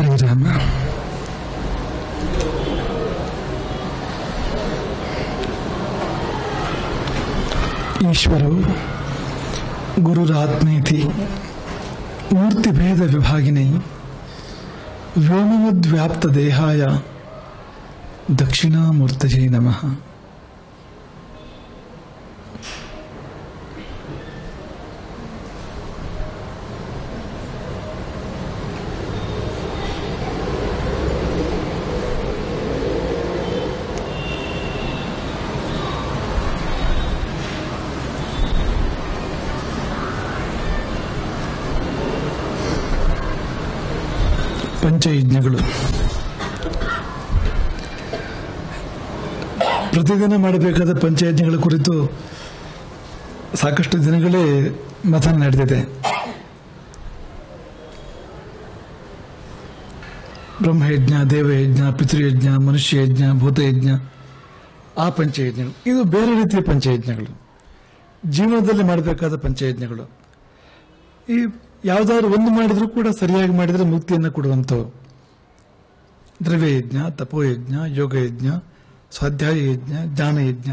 खड़े हो जाए मैं ईश्वर, गुरु रात नहीं थी। मूर्ति भेद विभागिनी व्योमद्व्याप्त देहाय। दक्षिणा दक्षिणामूर्तजे नमः। ಪಂಚಯಜ್ಞಗಳು ಪ್ರತಿದಿನ ಮಾಡಬೇಕಾದ ಪಂಚಯಜ್ಞಗಳ ಕುರಿತು ಸಾಕಷ್ಟು ದಿನಗಳೇ ಮತ ನಡೆದಿದೆ. ಬ್ರಹ್ಮಯಜ್ಞ, ದೇವಯಜ್ಞ, ಪಿತೃಯಜ್ಞ, ಮನುಷ್ಯಯಜ್ಞ, ಭೂತಯಜ್ಞ, ಆ ಪಂಚಯಜ್ಞಗಳು ಇದು ಬೇರೆ ರೀತಿಯ ಪಂಚಯಜ್ಞಗಳು ಜೀವನದಲ್ಲಿ ಮಾಡಬೇಕಾದ ಪಂಚಯಜ್ಞಗಳು ಈ ಯಾವ್ದಾದ್ರು ಒಂದು ಮಾಡಿದರೂ ಕೂಡ ಸರಿಯಾಗಿ ಮಾಡಿದರೆ ಮುಕ್ತಿಯನ್ನು ಕೊಡುವಂಥವು. ದ್ರವ್ಯಯಜ್ಞ, ತಪೋಯಜ್ಞ, ಯೋಗಯಜ್ಞ ಸ್ವಾಧ್ಯಾಯ ಯಜ್ಞ ಜ್ಞಾನಯಜ್ಞ.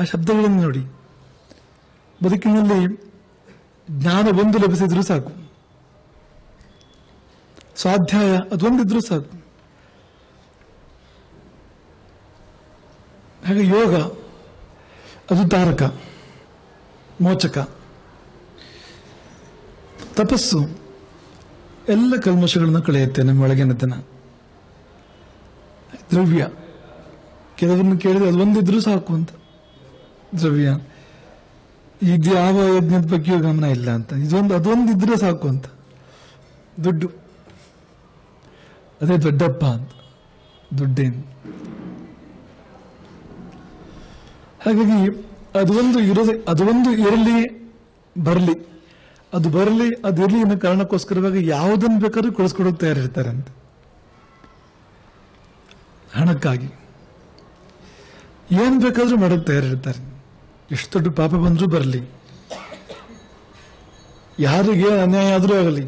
ಆ ಶಬ್ದಗಳನ್ನು ನೋಡಿ. ಬದುಕಿನಲ್ಲಿ ಜ್ಞಾನ ಒಂದು ಲಭಿಸಿದ್ರೂ ಸಾಕು. ಸ್ವಾಧ್ಯಾಯ ಅದೊಂದಿದ್ರೂ ಸಾಕು. ಹಾಗೆ ಯೋಗ, ಅದು ತಾರಕ ಮೋಚಕ. ತಪಸ್ಸು. ಎಲ್ಲ ಕಲ್ಮಶಗಳನ್ನು ಕಳೆಯುತ್ತೆ ನಮ್ಮ ಒಳಗಿನತನ ದ್ರವ್ಯ. ಕೆಲವರನ್ನು ಕೇಳಿದ್ರೆ ಅದೊಂದಿದ್ರೂ ಸಾಕು ಅಂತ. ದ್ರವ್ಯ. ಇದು ಯಾವ ಯಜ್ಞದ ಬಗ್ಗೆಯೂ ಗಮನ ಇಲ್ಲ ಅಂತ. ಇದೊಂದು, ಅದೊಂದಿದ್ರೆ ಸಾಕು ಅಂತ. ದುಡ್ಡು. ಅದೇ ದೊಡ್ಡಪ್ಪ ಅಂತ. ದುಡ್ಡೇನು. ಹಾಗಾಗಿ ಅದೊಂದು ಇರೋದೇ, ಅದೊಂದು ಇರಲಿ, ಬರಲಿ. ಅದು ಬರಲಿ, ಅದು ಇರಲಿ ಅನ್ನೋ ಕಾರಣಕ್ಕೋಸ್ಕರವಾಗಿ ಯಾವುದನ್ನು ಬೇಕಾದ್ರೂ ಕಳಿಸ್ಕೊಡೋಕೆ ತಯಾರಿರ್ತಾರೆ ಅಂತ. ಹಣಕ್ಕಾಗಿ. ಏನು ಬೇಕಾದರೂ ಮಾಡೋಕೆ ತಯಾರಿರ್ತಾರೆ. ಎಷ್ಟು ದೊಡ್ಡ ಪಾಪ ಬಂದರೂ ಬರಲಿ. ಯಾರಿಗೆ ಅನ್ಯಾಯ ಆದರೂ ಆಗಲಿ.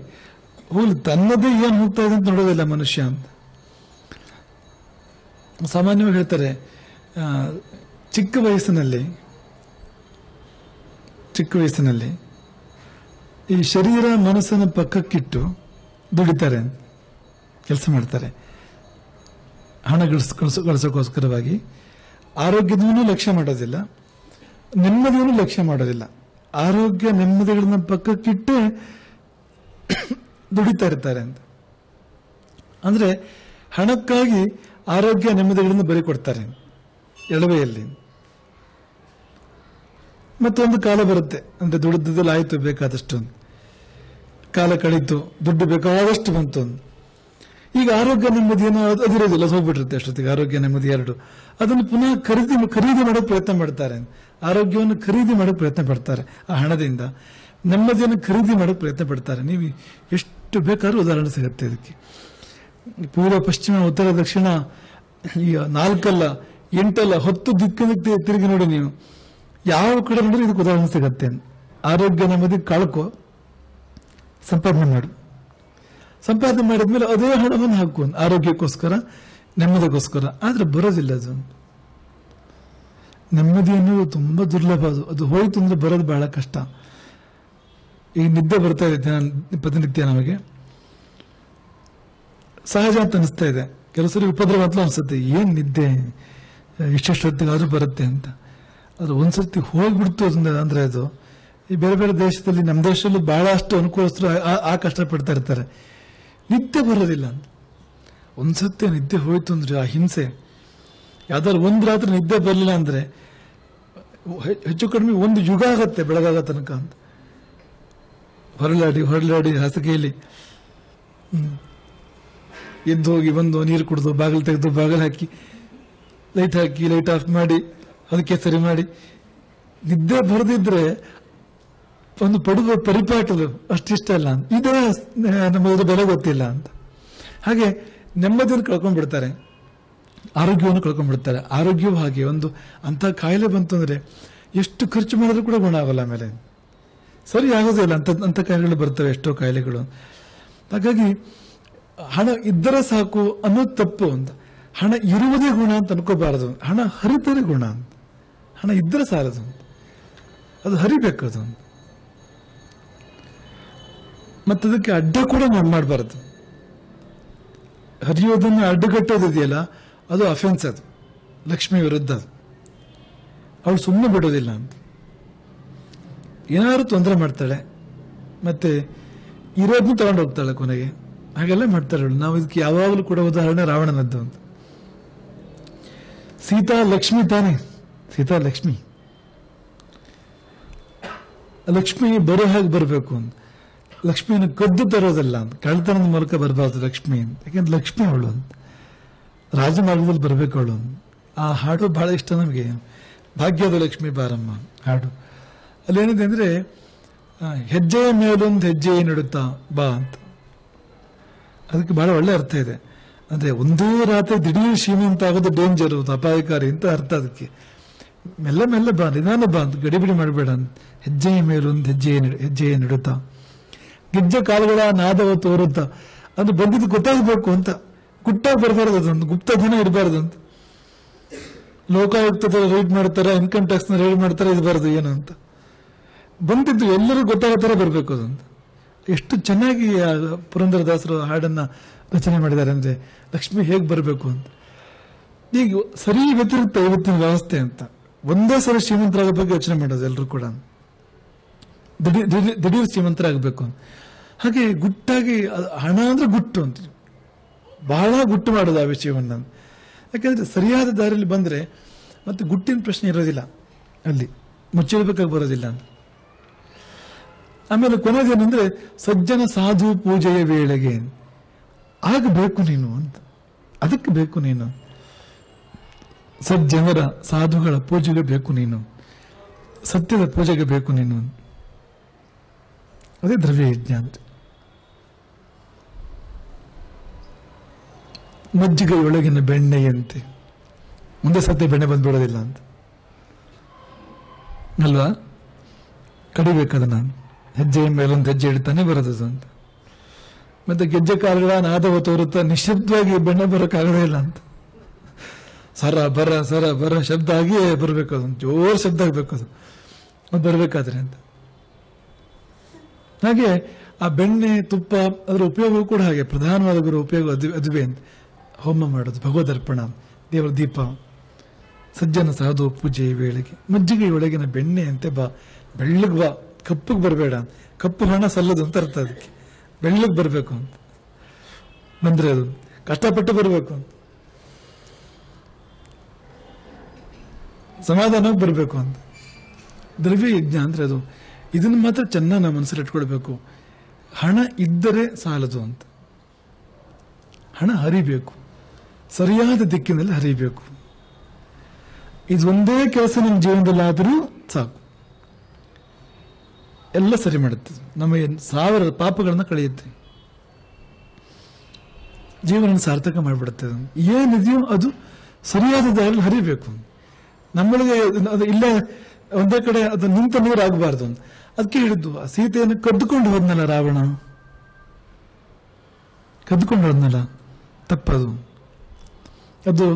ಹೋಗ್ಲಿ ತನ್ನದೇ ಏನು ಹೋಗ್ತಾ ಇದೆ ಅಂತ ನೋಡೋದಿಲ್ಲ ಮನುಷ್ಯ ಅಂತ. ಸಾಮಾನ್ಯವಾಗಿ ಹೇಳ್ತಾರೆ ಚಿಕ್ಕ ವಯಸ್ಸಿನಲ್ಲಿ ಚಿಕ್ಕ ವಯಸ್ಸಿನಲ್ಲಿ ಈ ಶರೀರ ಮನಸ್ಸನ್ನು ಪಕ್ಕಕ್ಕಿಟ್ಟು ದುಡಿತಾರೆ, ಕೆಲಸ ಮಾಡ್ತಾರೆ. ಹಣ ಗಳಿಸ್ ಗಳಿಸೋ ಗಳಿಸೋಕ್ಕೋಸ್ಕರವಾಗಿ ಆರೋಗ್ಯದವನ್ನೂ ಲಕ್ಷ್ಯ ಮಾಡೋದಿಲ್ಲ ನೆಮ್ಮದಿಯನ್ನು ಲಕ್ಷ್ಯ ಮಾಡೋದಿಲ್ಲ. ಆರೋಗ್ಯ ನೆಮ್ಮದಿಗಳನ್ನ ಪಕ್ಕಕ್ಕಿಟ್ಟೆ ದುಡಿತಾ ಇರ್ತಾರೆ ಅಂತ. ಅಂದ್ರೆ ಹಣಕ್ಕಾಗಿ ಆರೋಗ್ಯ ನೆಮ್ಮದಿಗಳನ್ನು ಬರಿ ಕೊಡ್ತಾರೆ ಎಳವೆಯಲ್ಲಿ ಮತ್ತೊಂದು ಕಾಲ ಬರುತ್ತೆ, ಅಂದ್ರೆ ದುಡಿದ್ದಲ್ಲಿ ಆಯ್ತು ಬೇಕಾದಷ್ಟು ಅಂತ. ಕಾಲ ಕಳೀತು ದುಡ್ಡು ಬೇಕಾದಷ್ಟು ಬಂತು. ಈಗ ಆರೋಗ್ಯ ನೆಮ್ಮದಿಯನ್ನು ಅದು- ಅದಿರೋದಿಲ್ಲ, ಅದು ಹೋಗ್ಬಿಟ್ಟಿರುತ್ತೆ ಅಷ್ಟೊತ್ತಿಗೆ ಆರೋಗ್ಯ ನೆಮ್ಮದಿ ಎರಡು. ಅದನ್ನು ಪುನಃ ಖರೀದಿ ಖರೀದಿ ಮಾಡೋಕೆ ಪ್ರಯತ್ನ ಮಾಡ್ತಾರೆ ಆರೋಗ್ಯವನ್ನು ಖರೀದಿ ಮಾಡೋಕೆ ಪ್ರಯತ್ನ ಪಡ್ತಾರೆ ಆ ಹಣದಿಂದ. ನೆಮ್ಮದಿಯನ್ನು ಖರೀದಿ ಮಾಡೋಕೆ ಪ್ರಯತ್ನ ಪಡ್ತಾರೆ. ನೀವು ಎಷ್ಟು ಬೇಕಾದ್ರೂ ಉದಾಹರಣೆ ಸಿಗುತ್ತೆ ಇದಕ್ಕೆ. ಪೂರ್ವ, ಪಶ್ಚಿಮ, ಉತ್ತರ, ದಕ್ಷಿಣ, ಈ ನಾಲ್ಕಲ್ಲ, ಎಂಟಲ್ಲ, ಹತ್ತು ದಿಕ್ಕಿನಕ್ಕೆ ತಿರುಗಿ ನೋಡಿ ನೀವು. ಯಾವ ಕಡೆ ನೋಡಿದ್ರೆ ಇದಕ್ಕೆ ಉದಾಹರಣೆ ಸಿಗತ್ತೆ ಆರೋಗ್ಯ ನೆಮ್ಮದಿ ಕಳ್ಕೊ ಸಂಪಾದನೆ ಮಾಡು. ಸಂಪಾದನೆ ಮಾಡಿದ್ಮೇಲೆ ಅದೇ ಹಣವನ್ನು ಹಾಕು ಆರೋಗ್ಯಕ್ಕೋಸ್ಕರ, ನೆಮ್ಮದಿಗೋಸ್ಕರ. ಆದ್ರೆ ಬರೋದಿಲ್ಲ ಅದು ನೆಮ್ಮದಿ ಅನ್ನೋದು ತುಂಬಾ ದುರ್ಲಭ ಅದು. ಅದು ಹೋಯ್ತು ಅಂದ್ರೆ ಬರೋದು ಬಹಳ ಕಷ್ಟ. ಈಗ ನಿದ್ದೆ ಬರ್ತಾ ಇದೆ ಪ್ರತಿನಿತ್ಯ ನಮಗೆ ಸಹಜ ಅಂತ ಅನಿಸ್ತಾ ಇದೆ. ಕೆಲವು ಸರಿ ಉಪದ್ರವ ಅಂತ ಅನ್ಸುತ್ತೆ. ಏನ್ ನಿದ್ದೆ? ಇಷ್ಟೊತ್ತಿಗಾದ್ರೂ ಬರುತ್ತೆ ಅಂತ. ಅದು ಒಂದ್ಸರ್ತಿ ಹೋಗ್ಬಿಡ್ತು ಅದರಿಂದ ಅಂದ್ರೆ ಅದು ಈ ಬೇರೆ ಬೇರೆ ದೇಶದಲ್ಲಿ ನಮ್ಮ ದೇಶದಲ್ಲೂ ಬಹಳಷ್ಟು ಅನುಕೂಲಸ್ಥರು ಆ- ಕಷ್ಟ ಕಷ್ಟಪಡ್ತಾ ಇರ್ತಾರೆ. ನಿದ್ದೆ ಬರೋದಿಲ್ಲ ಅಂತ. ಒಂದ್ಸತಿ ನಿದ್ದೆ ಹೋಯ್ತು ಅಂದ್ರೆ ಆ ಹಿಂಸೆ. ಯಾವ್ದಾದ್ರು ಒಂದ್ ರಾತ್ರಿ ನಿದ್ದೆ ಬರಲಿಲ್ಲ ಅಂದ್ರೆ ಹೆಚ್ಚು ಕಡಿಮೆ ಒಂದು ಯುಗ ಆಗತ್ತೆ ಬೆಳಗಾಗ ತನಕ ಅಂತ. ಹೊರಲಾಡಿ ಹೊರಲಾಡಿ ಹಾಸಿಗೆಯಲ್ಲಿ. ಎದ್ದು ಹೋಗಿ ಬಂದು ನೀರು ಕುಡಿದು ಬಾಗಿಲು ತೆಗೆದು ಬಾಗಿಲು ಹಾಕಿ, ಲೈಟ್ ಹಾಕಿ, ಲೈಟ್ ಆಫ್ ಮಾಡಿ, ಅದಕ್ಕೆ ಸರಿ ಮಾಡಿ. ನಿದ್ದೆ ಬರದಿದ್ರೆ ಒಂದು ಪಡೆದ ಪರಿಪಾಟಲು ಅಷ್ಟಿಷ್ಟ ಅಲ್ಲ ಅಂತ. ಇದೇ ನಮಗೆ ಬೆಲೆ ಗೊತ್ತಿಲ್ಲ ಅಂತ. ಹಾಗೆ ನೆಮ್ಮದಿಯನ್ನು ಕಳ್ಕೊಂಡ್ಬಿಡ್ತಾರೆ. ಆರೋಗ್ಯವನ್ನು ಕಳ್ಕೊಂಡ್ಬಿಡ್ತಾರೆ. ಆರೋಗ್ಯವೂ ಹಾಗೆ ಒಂದು ಅಂತ ಕಾಯಿಲೆ ಬಂತು ಅಂದ್ರೆ ಎಷ್ಟು ಖರ್ಚು ಮಾಡಿದ್ರೂ ಕೂಡ ಗುಣ ಆಗಲ್ಲ ಆಮೇಲೆ. ಸರಿ ಆಗೋದಿಲ್ಲ ಅಂತ ಅಂತ ಕಾಯಿಲೆಗಳು ಬರ್ತವೆ, ಎಷ್ಟೋ ಕಾಯಿಲೆಗಳು. ಹಾಗಾಗಿ ಹಣ ಇದ್ದರೆ ಸಾಕು ಅನ್ನೋದು ತಪ್ಪು ಅಂತ ಹಣ ಇರುವುದೇ ಗುಣ ಅಂತ ಅನ್ಕೋಬಾರದು. ಹಣ ಹರಿತರೆ ಗುಣ ಅಂತ. ಹಣ ಇದ್ದರೆ ಸಾಲದು ಅದು ಹರಿಬೇಕು ಅದು ಅಂತ. ಮತ್ತದಕ್ಕೆ ಅಡ್ಡ ಕೂಡ ಮಾಡಬಾರದು. ಹರಿಯೋದನ್ನು ಅಡ್ಡಗಟ್ಟೋದಿದೆಯಲ್ಲ ಅದು ಅಫೆನ್ಸ್ ಅದು. ಲಕ್ಷ್ಮಿ ವಿರುದ್ಧ ಅದು. ಅವಳು ಸುಮ್ಮನೆ ಬಿಡೋದಿಲ್ಲ ಅಂತ. ಏನಾದ್ರು ತೊಂದರೆ ಮಾಡ್ತಾಳೆ, ಮತ್ತೆ ಇರೋದನ್ನು ತಗೊಂಡು ಹೋಗ್ತಾಳೆ ಕೊನೆಗೆ. ಹಾಗೆಲ್ಲ ಮಾಡ್ತಾರೆ ನಾವು ಇದಕ್ಕೆ ಯಾವಾಗಲೂ ಕೂಡ ಉದಾಹರಣೆ ರಾವಣನದ್ದು ಅಂತ. ಸೀತಾ, ಲಕ್ಷ್ಮಿ ತಾನೆ? ಸೀತಾ, ಲಕ್ಷ್ಮಿ. ಲಕ್ಷ್ಮಿ ಬರೋ ಹಾಗೆ ಬರಬೇಕು ಅಂತ. ಲಕ್ಷ್ಮಿಯನ್ನು ಕದ್ದು ತರೋದಲ್ಲ ಅಂತ. ಕಳ್ತನದ ಮೂಲಕ ಬರಬಾರ್ದು ಲಕ್ಷ್ಮಿ ಅಂತ. ಯಾಕೆಂದ್ರೆ ಲಕ್ಷ್ಮಿ ಅವಳು ಅಂತ. ರಾಜಮಾರ್ಗದಲ್ಲಿ ಬರಬೇಕು ಅವಳು. ಆ ಹಾಡು ಬಹಳ ಇಷ್ಟ ನಮಗೆ. ಭಾಗ್ಯದ ಲಕ್ಷ್ಮಿ ಬಾರಮ್ಮ, ಹಾಡು. ಅಲ್ಲೇನಿದೆ ಅಂದ್ರೆ ಹೆಜ್ಜೆಯ ಮೇಲೊಂದು ಹೆಜ್ಜೆ ನೆಡುತ್ತಾ ಬಾ ಅಂತ. ಅದಕ್ಕೆ ಬಹಳ ಒಳ್ಳೆ ಅರ್ಥ ಇದೆ. ಅಂದ್ರೆ ಒಂದೇ ರಾತ್ರಿ ದಿಢೀರ್ ಶ್ರೀಮಂತ ಆಗೋದು ಡೇಂಜರ್ ಅಪಾಯಕಾರಿ ಅಂತ ಅರ್ಥ ಅದಕ್ಕೆ. ಮೆಲ್ಲ ಮೆಲ್ಲ ಬಾ, ನಿಧಾನ ಬಾ ಅಂತ. ಗಡಿಬಿಡಿ ಮಾಡಬೇಡ ಅಂತ. ಹೆಜ್ಜೆಯ ಮೇಲೊಂದು ಹೆಜ್ಜೆ ಹೆಜ್ಜೆಯ ನೆಡುತ್ತಾ. ಗೆಜ್ಜೆ ಕಾಲುಗಳ ನಾದವ ತೋರುತ್ತ. ಅದು ಬಂದಿದ್ದು ಗೊತ್ತಾಗಬೇಕು ಅಂತ. ಗುಟ್ಟಾಗಿ ಬರಬಾರ್ದು ಅದೊಂದು ಗುಪ್ತ ದಿನ ಇರಬಾರ್ದು ಅಂತ. ಲೋಕಾಯುಕ್ತದ ರೈಡ್ ಮಾಡ್ತಾರೆ ಇನ್ಕಮ್ ಟ್ಯಾಕ್ಸ್ನ ರೈಡ್ ಮಾಡ್ತಾರೆ, ಇದು ಬರದು ಏನು ಅಂತ. ಬಂದಿದ್ದು ಎಲ್ಲರೂ ಗೊತ್ತಾಗೋ ಬರಬೇಕು ಅದೊಂದು ಎಷ್ಟು ಚೆನ್ನಾಗಿ ಪುರಂದರದಾಸರು ಹಾಡನ್ನ ರಚನೆ ಮಾಡಿದ್ದಾರೆ ಅಂದ್ರೆ ಲಕ್ಷ್ಮಿ ಹೇಗೆ ಬರಬೇಕು ಅಂತ. ಈಗ ಸರಿ ವ್ಯತಿರಿಕ್ತ ಇವತ್ತಿನ ವ್ಯವಸ್ಥೆ ಅಂತ. ಒಂದೇ ಸಲ ಶ್ರೀಮಂತರಾಗೋ ಬಗ್ಗೆ ಯೋಚನೆ ಮಾಡೋದು ಎಲ್ಲರೂ ಕೂಡ. ದಿಢೀರ್ ದಿಢೀರ್- ಶ್ರೀಮಂತರಾಗಬೇಕು ಅಂತ. ಹಾಗೆ ಗುಟ್ಟಾಗಿ ಹಣ ಅಂದ್ರೆ ಗುಟ್ಟು ಅಂತ. ಬಹಳ ಗುಟ್ಟು ಮಾಡೋದು ಆ ವಿಷಯವನ್ನ ಯಾಕೆಂದ್ರೆ ಸರಿಯಾದ ದಾರಿಯಲ್ಲಿ ಬಂದ್ರೆ ಮತ್ತೆ ಗುಟ್ಟಿನ ಪ್ರಶ್ನೆ ಇರೋದಿಲ್ಲ ಅಲ್ಲಿ. ಮುಚ್ಚಿಡ್ಬೇಕಾಗಿ ಬರೋದಿಲ್ಲ ಅಂತ. ಆಮೇಲೆ ಕೊನೆಗೇನಂದ್ರೆ ಸಜ್ಜನ ಸಾಧು ಪೂಜೆಯ ವೇಳೆಗೆ. ಆಗಬೇಕು ನೀನು ಅಂತ. ಅದಕ್ಕೆ ಬೇಕು ನೀನು ಸಜ್ಜನರ ಸಾಧುಗಳ ಪೂಜೆಗೆ ಬೇಕು ನೀನು ಸತ್ಯದ ಪೂಜೆಗೆ ಬೇಕು ನೀನು ಅದೇ ದ್ರವ್ಯ ಯಜ್ಞ ಮಜ್ಜಿಗೆಯೊಳಗಿನ ಬೆಣ್ಣೆಯಂತೆ ಮುಂದೆ ಸತ್ಯ ಬೆಣ್ಣೆ ಬಂದ್ಬಿಡೋದಿಲ್ಲ ಅಂತ. ಅಲ್ವಾ? ಕಡಿಬೇಕದ ನಾನು. ಹೆಜ್ಜೆಯ ಮೇಲೊಂದು ಹೆಜ್ಜೆ ಇಡ್ತಾನೆ ಬರೋದು ಅಂತ. ಮತ್ತೆ ಗೆಜ್ಜೆ ಕಾಲುಗಳ ನಾದವ ತೋರುತ್ತಾ ನಿಶಬ್ದವಾಗಿ ಬೆಣ್ಣೆ ಬರೋಕ್ಕಾಗದೇ ಇಲ್ಲ ಅಂತ. ಸರ, ಬರ ಸರ, ಬರ, ಶಬ್ದ ಆಗಿಯೇ ಬರಬೇಕು ಅದು ಜೋರು ಶಬ್ದ ಆಗಬೇಕು ಅದು ಬರ್ಬೇಕಾದ್ರೆ ಅಂತ. ಹಾಗೆ ಆ ಬೆಣ್ಣೆ, ತುಪ್ಪ, ಅದರ ಉಪಯೋಗವೂ ಕೂಡ ಹಾಗೆ. ಪ್ರಧಾನವಾದ ಗುರು ಉಪಯೋಗ ಅದುವೆ ಅಂತ. ಹೋಮ ಮಾಡೋದು ಭಗವದರ್ಪಣ ದೇವರ ದೀಪ, ಸಜ್ಜನ ಸಾಧು, ಪೂಜೆ ವೇಳೆಗೆ. ಮಜ್ಜಿಗೆ ಒಳಗಿನ ಬೆಣ್ಣೆ ಅಂತೆ ಬಾ. ಬೆಳ್ಳಗ್ ಬಾ. ಕಪ್ಪಗೆ ಬರಬೇಡ ಕಪ್ಪು ಹಣ ಸಲ್ಲದು ಅಂತ ಅರ್ಥ ಅದಕ್ಕೆ. ಬೆಳ್ಳಗ್ ಬರಬೇಕು ಅಂತ. ಬಂದ್ರೆ ಅದು. ಕಷ್ಟಪಟ್ಟು ಬರಬೇಕು ಅಂತ. ಸಮಾಧಾನವಾಗಿ ಬರಬೇಕು ಅಂತ. ದ್ರವ್ಯ ಯಜ್ಞ ಅಂದ್ರೆ ಅದು ಇದನ್ನು ಮಾತ್ರ ಚೆನ್ನಾಗಿ ನಾವು ಮನಸ್ಸಲ್ಲಿ ಇಟ್ಕೊಳ್ಬೇಕು. ಹಣ ಇದ್ದರೆ ಸಾಲದು ಅಂತ. ಹಣ ಹರಿಬೇಕು. ಸರಿಯಾದ ದಿಕ್ಕಿನಲ್ಲಿ ಹರಿಬೇಕು. ಇದೊಂದೇ ಕೆಲಸ ನಿಮ್ಮ ಜೀವನದಲ್ಲಿ ಆದರೂ ಸಾಕು. ಎಲ್ಲ ಸರಿ ಮಾಡುತ್ತೆ. ನಮ್ಮ ಸಾವಿರ ಪಾಪಗಳನ್ನ ಕಳೆಯುತ್ತೆ. ಜೀವನ ಸಾರ್ಥಕ ಮಾಡಿಬಿಡುತ್ತೆ. ಏನಿದೆಯೋ ಅದು ಸರಿಯಾದ ದಾರಿಯಲ್ಲಿ ಹರಿಬೇಕು. ನಮ್ಮೊಳಗೆ ಇಲ್ಲೇ ಒಂದೇ ಕಡೆ ಅದು ನಿಂತ ನೀರು ಆಗಬಾರ್ದು ಅಂತ. ಅದಕ್ಕೆ ಹೇಳಿದ್ದು, ಆ ಸೀತೆಯನ್ನು ಕದ್ದುಕೊಂಡು ಹೋದ್ನಲ್ಲ ರಾವಣ? ಕದ್ದುಕೊಂಡು ಹೋದ್ನಲ್ಲ? ತಪ್ಪದು ಅದು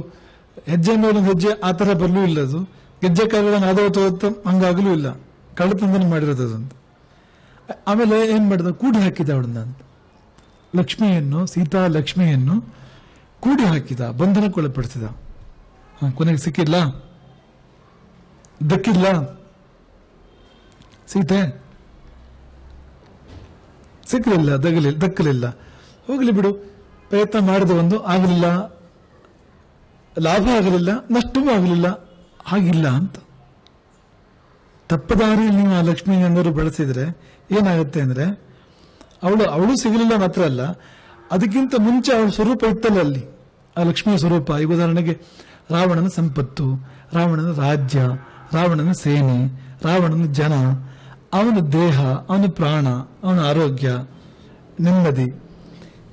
ಹೆಜ್ಜೆ ಮೇಲೊಂದು ಹೆಜ್ಜೆ ಆ ತರ ಬರಲೂ ಇಲ್ಲ ಅದು. ಗೆಜ್ಜೆ ಕಾಲಗಳನ್ನು ಆದವತ್ತು ಹಂಗಾಗಲೂ ಇಲ್ಲ. ಕಳ್ಳತನದಲ್ಲಿ ಮಾಡಿರೋದು ಅದು ಅಂತ. ಆಮೇಲೆ ಏನ್ ಮಾಡಿದ? ಕೂಡಿ ಹಾಕಿದ ಅವಳನ್ನ ಅಂತ. ಲಕ್ಷ್ಮಿಯನ್ನು, ಸೀತಾ ಲಕ್ಷ್ಮಿಯನ್ನು ಕೂಡಿ ಹಾಕಿದ ಬಂಧನಕ್ಕೊಳಪಡಿಸಿದ ಕೊನೆಗೆ ಸಿಕ್ಕಿಲ್ಲ ದಕ್ಕಿಲ್ಲ ಸೀತೆ ಸಿಕ್ಕಲಿಲ್ಲ ದಗಲಿಲ್ಲ, ದಕ್ಕಲಿಲ್ಲ. ಹೋಗ್ಲಿ ಬಿಡು. ಪ್ರಯತ್ನ ಮಾಡಿದ ಒಂದು ಆಗಲಿಲ್ಲ. ಲಾಭ ಆಗಲಿಲ್ಲ, ನಷ್ಟವೂ ಆಗಲಿಲ್ಲ. ಆಗಿಲ್ಲ ಅಂತ. ತಪ್ಪದಾರಿಯಲ್ಲಿ ನೀವು ಆ ಲಕ್ಷ್ಮಿ ಎಂದರು ಬಳಸಿದ್ರೆ ಏನಾಗುತ್ತೆ ಅಂದ್ರೆ, ಅವಳು ಅವಳು ಸಿಗಲಿಲ್ಲ ಮಾತ್ರ ಅಲ್ಲ, ಅದಕ್ಕಿಂತ ಮುಂಚೆ ಅವಳ ಸ್ವರೂಪ ಇತ್ತಲ್ಲ ಅಲ್ಲಿ. ಆ ಲಕ್ಷ್ಮಿಯ ಸ್ವರೂಪ. ಈಗ ಉದಾಹರಣೆಗೆ ರಾವಣನ ಸಂಪತ್ತು, ರಾವಣನ ರಾಜ್ಯ ರಾವಣನ ಸೇನೆ, ರಾವಣನ ಜನ, ಅವನ ದೇಹ, ಅವನ ಪ್ರಾಣ, ಅವನ ಆರೋಗ್ಯ ನೆಮ್ಮದಿ.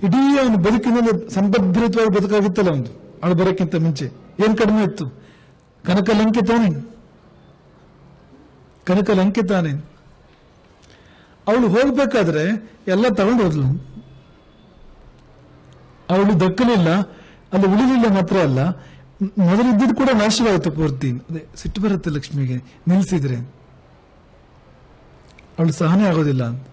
ಇಡೀ ಅವನ ಬದುಕಿನಲ್ಲಿ ಸಂಬದ್ಧವಾಗಿ ಬದುಕಾಗಿತ್ತಲ್ಲ ಅವನು ಅವಳು ಬರೋಕ್ಕಿಂತ ಮುಂಚೆ. ಏನ್ ಕಡಿಮೆ ಇತ್ತು? ಕನಕ ಲಂಕೆ ತಾನೆ ಕನಕ ಲಂಕೆ ತಾನೆ ಅವಳು ಹೋಗ್ಬೇಕಾದ್ರೆ ಎಲ್ಲ ತಗೊಂಡು ಹೋದ್ಲು. ಅವಳು ದಕ್ಕಲಿಲ್ಲ, ಅಲ್ಲಿ ಉಳಿಲಿಲ್ಲ ಮಾತ್ರ ಅಲ್ಲ ಮ್- ಮೊದಲಿದ್ದದ್ದು ಕೂಡ ನಾಶವಾಯಿತು ಪೂರ್ತಿ. ಅದೇ, ಸಿಟ್ಟು ಬರುತ್ತೆ ಲಕ್ಷ್ಮಿಗೆ ನಿಲ್ಲಿಸಿದ್ರೆ ಅವಳು ಸಹನೆ ಆಗೋದಿಲ್ಲ ಅಂತ.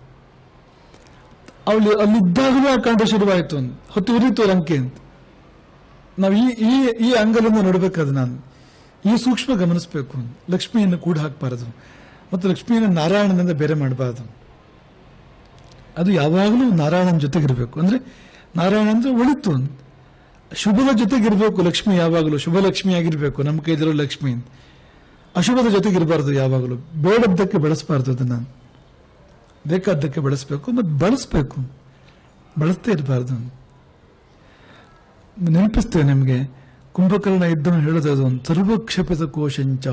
ಅವಳು ಅಲ್ಲಿದ್ದಾಗಲೂ ಆ ಕಾಂಡ ಶುರುವಾಯಿತು ಅಂತ. ಹೊತ್ತು ಉರಿತು ಲಂಕೆ ಅಂತ. ನಾವು ಈ ಈ ಈ ಅಂಗಲಿಂದ ನೋಡಬೇಕಾದ ನಾನು, ಈ ಸೂಕ್ಷ್ಮ ಗಮನಿಸಬೇಕು ಲಕ್ಷ್ಮಿಯನ್ನು ಕೂಡ ಹಾಕಬಾರದು. ಮತ್ತು ಲಕ್ಷ್ಮಿಯನ್ನು ನಾರಾಯಣನಿಂದ ಬೇರೆ ಮಾಡಬಾರದು. ಅದು ಯಾವಾಗಲೂ ನಾರಾಯಣನ ಜೊತೆಗಿರಬೇಕು. ಅಂದ್ರೆ ನಾರಾಯಣ ಅಂದ್ರೆ ಒಳಿತು ಅಂತ. ಶುಭದ ಜೊತೆಗಿರಬೇಕು ಲಕ್ಷ್ಮಿ ಯಾವಾಗಲೂ ಶುಭ ಲಕ್ಷ್ಮಿ ಆಗಿರ್ಬೇಕು, ನಮ್ಮ ಕೈದಿರೋ ಲಕ್ಷ್ಮಿ ಅಂತ. ಅಶುಭದ ಜೊತೆಗಿರಬಾರ್ದು ಯಾವಾಗಲೂ. ಬೇಡದ್ದಕ್ಕೆ ಬಳಸಬಾರ್ದು ಅದನ್ನ. ಬೇಕಾದ್ದಕ್ಕೆ ಬಳಸಬೇಕು ಮತ್ತು ಬಳಸಬೇಕು. ಬಳಸ್ತೇ ಇರಬಾರ್ದು. ನೆನಪಿಸ್ತೇವೆ ನಿಮಗೆ, ಕುಂಭಕರ್ಣ ಇದ್ದನು ಹೇಳೋದು ಸರ್ವಕ್ಷಪಿತ ಕೋಶಂಚ.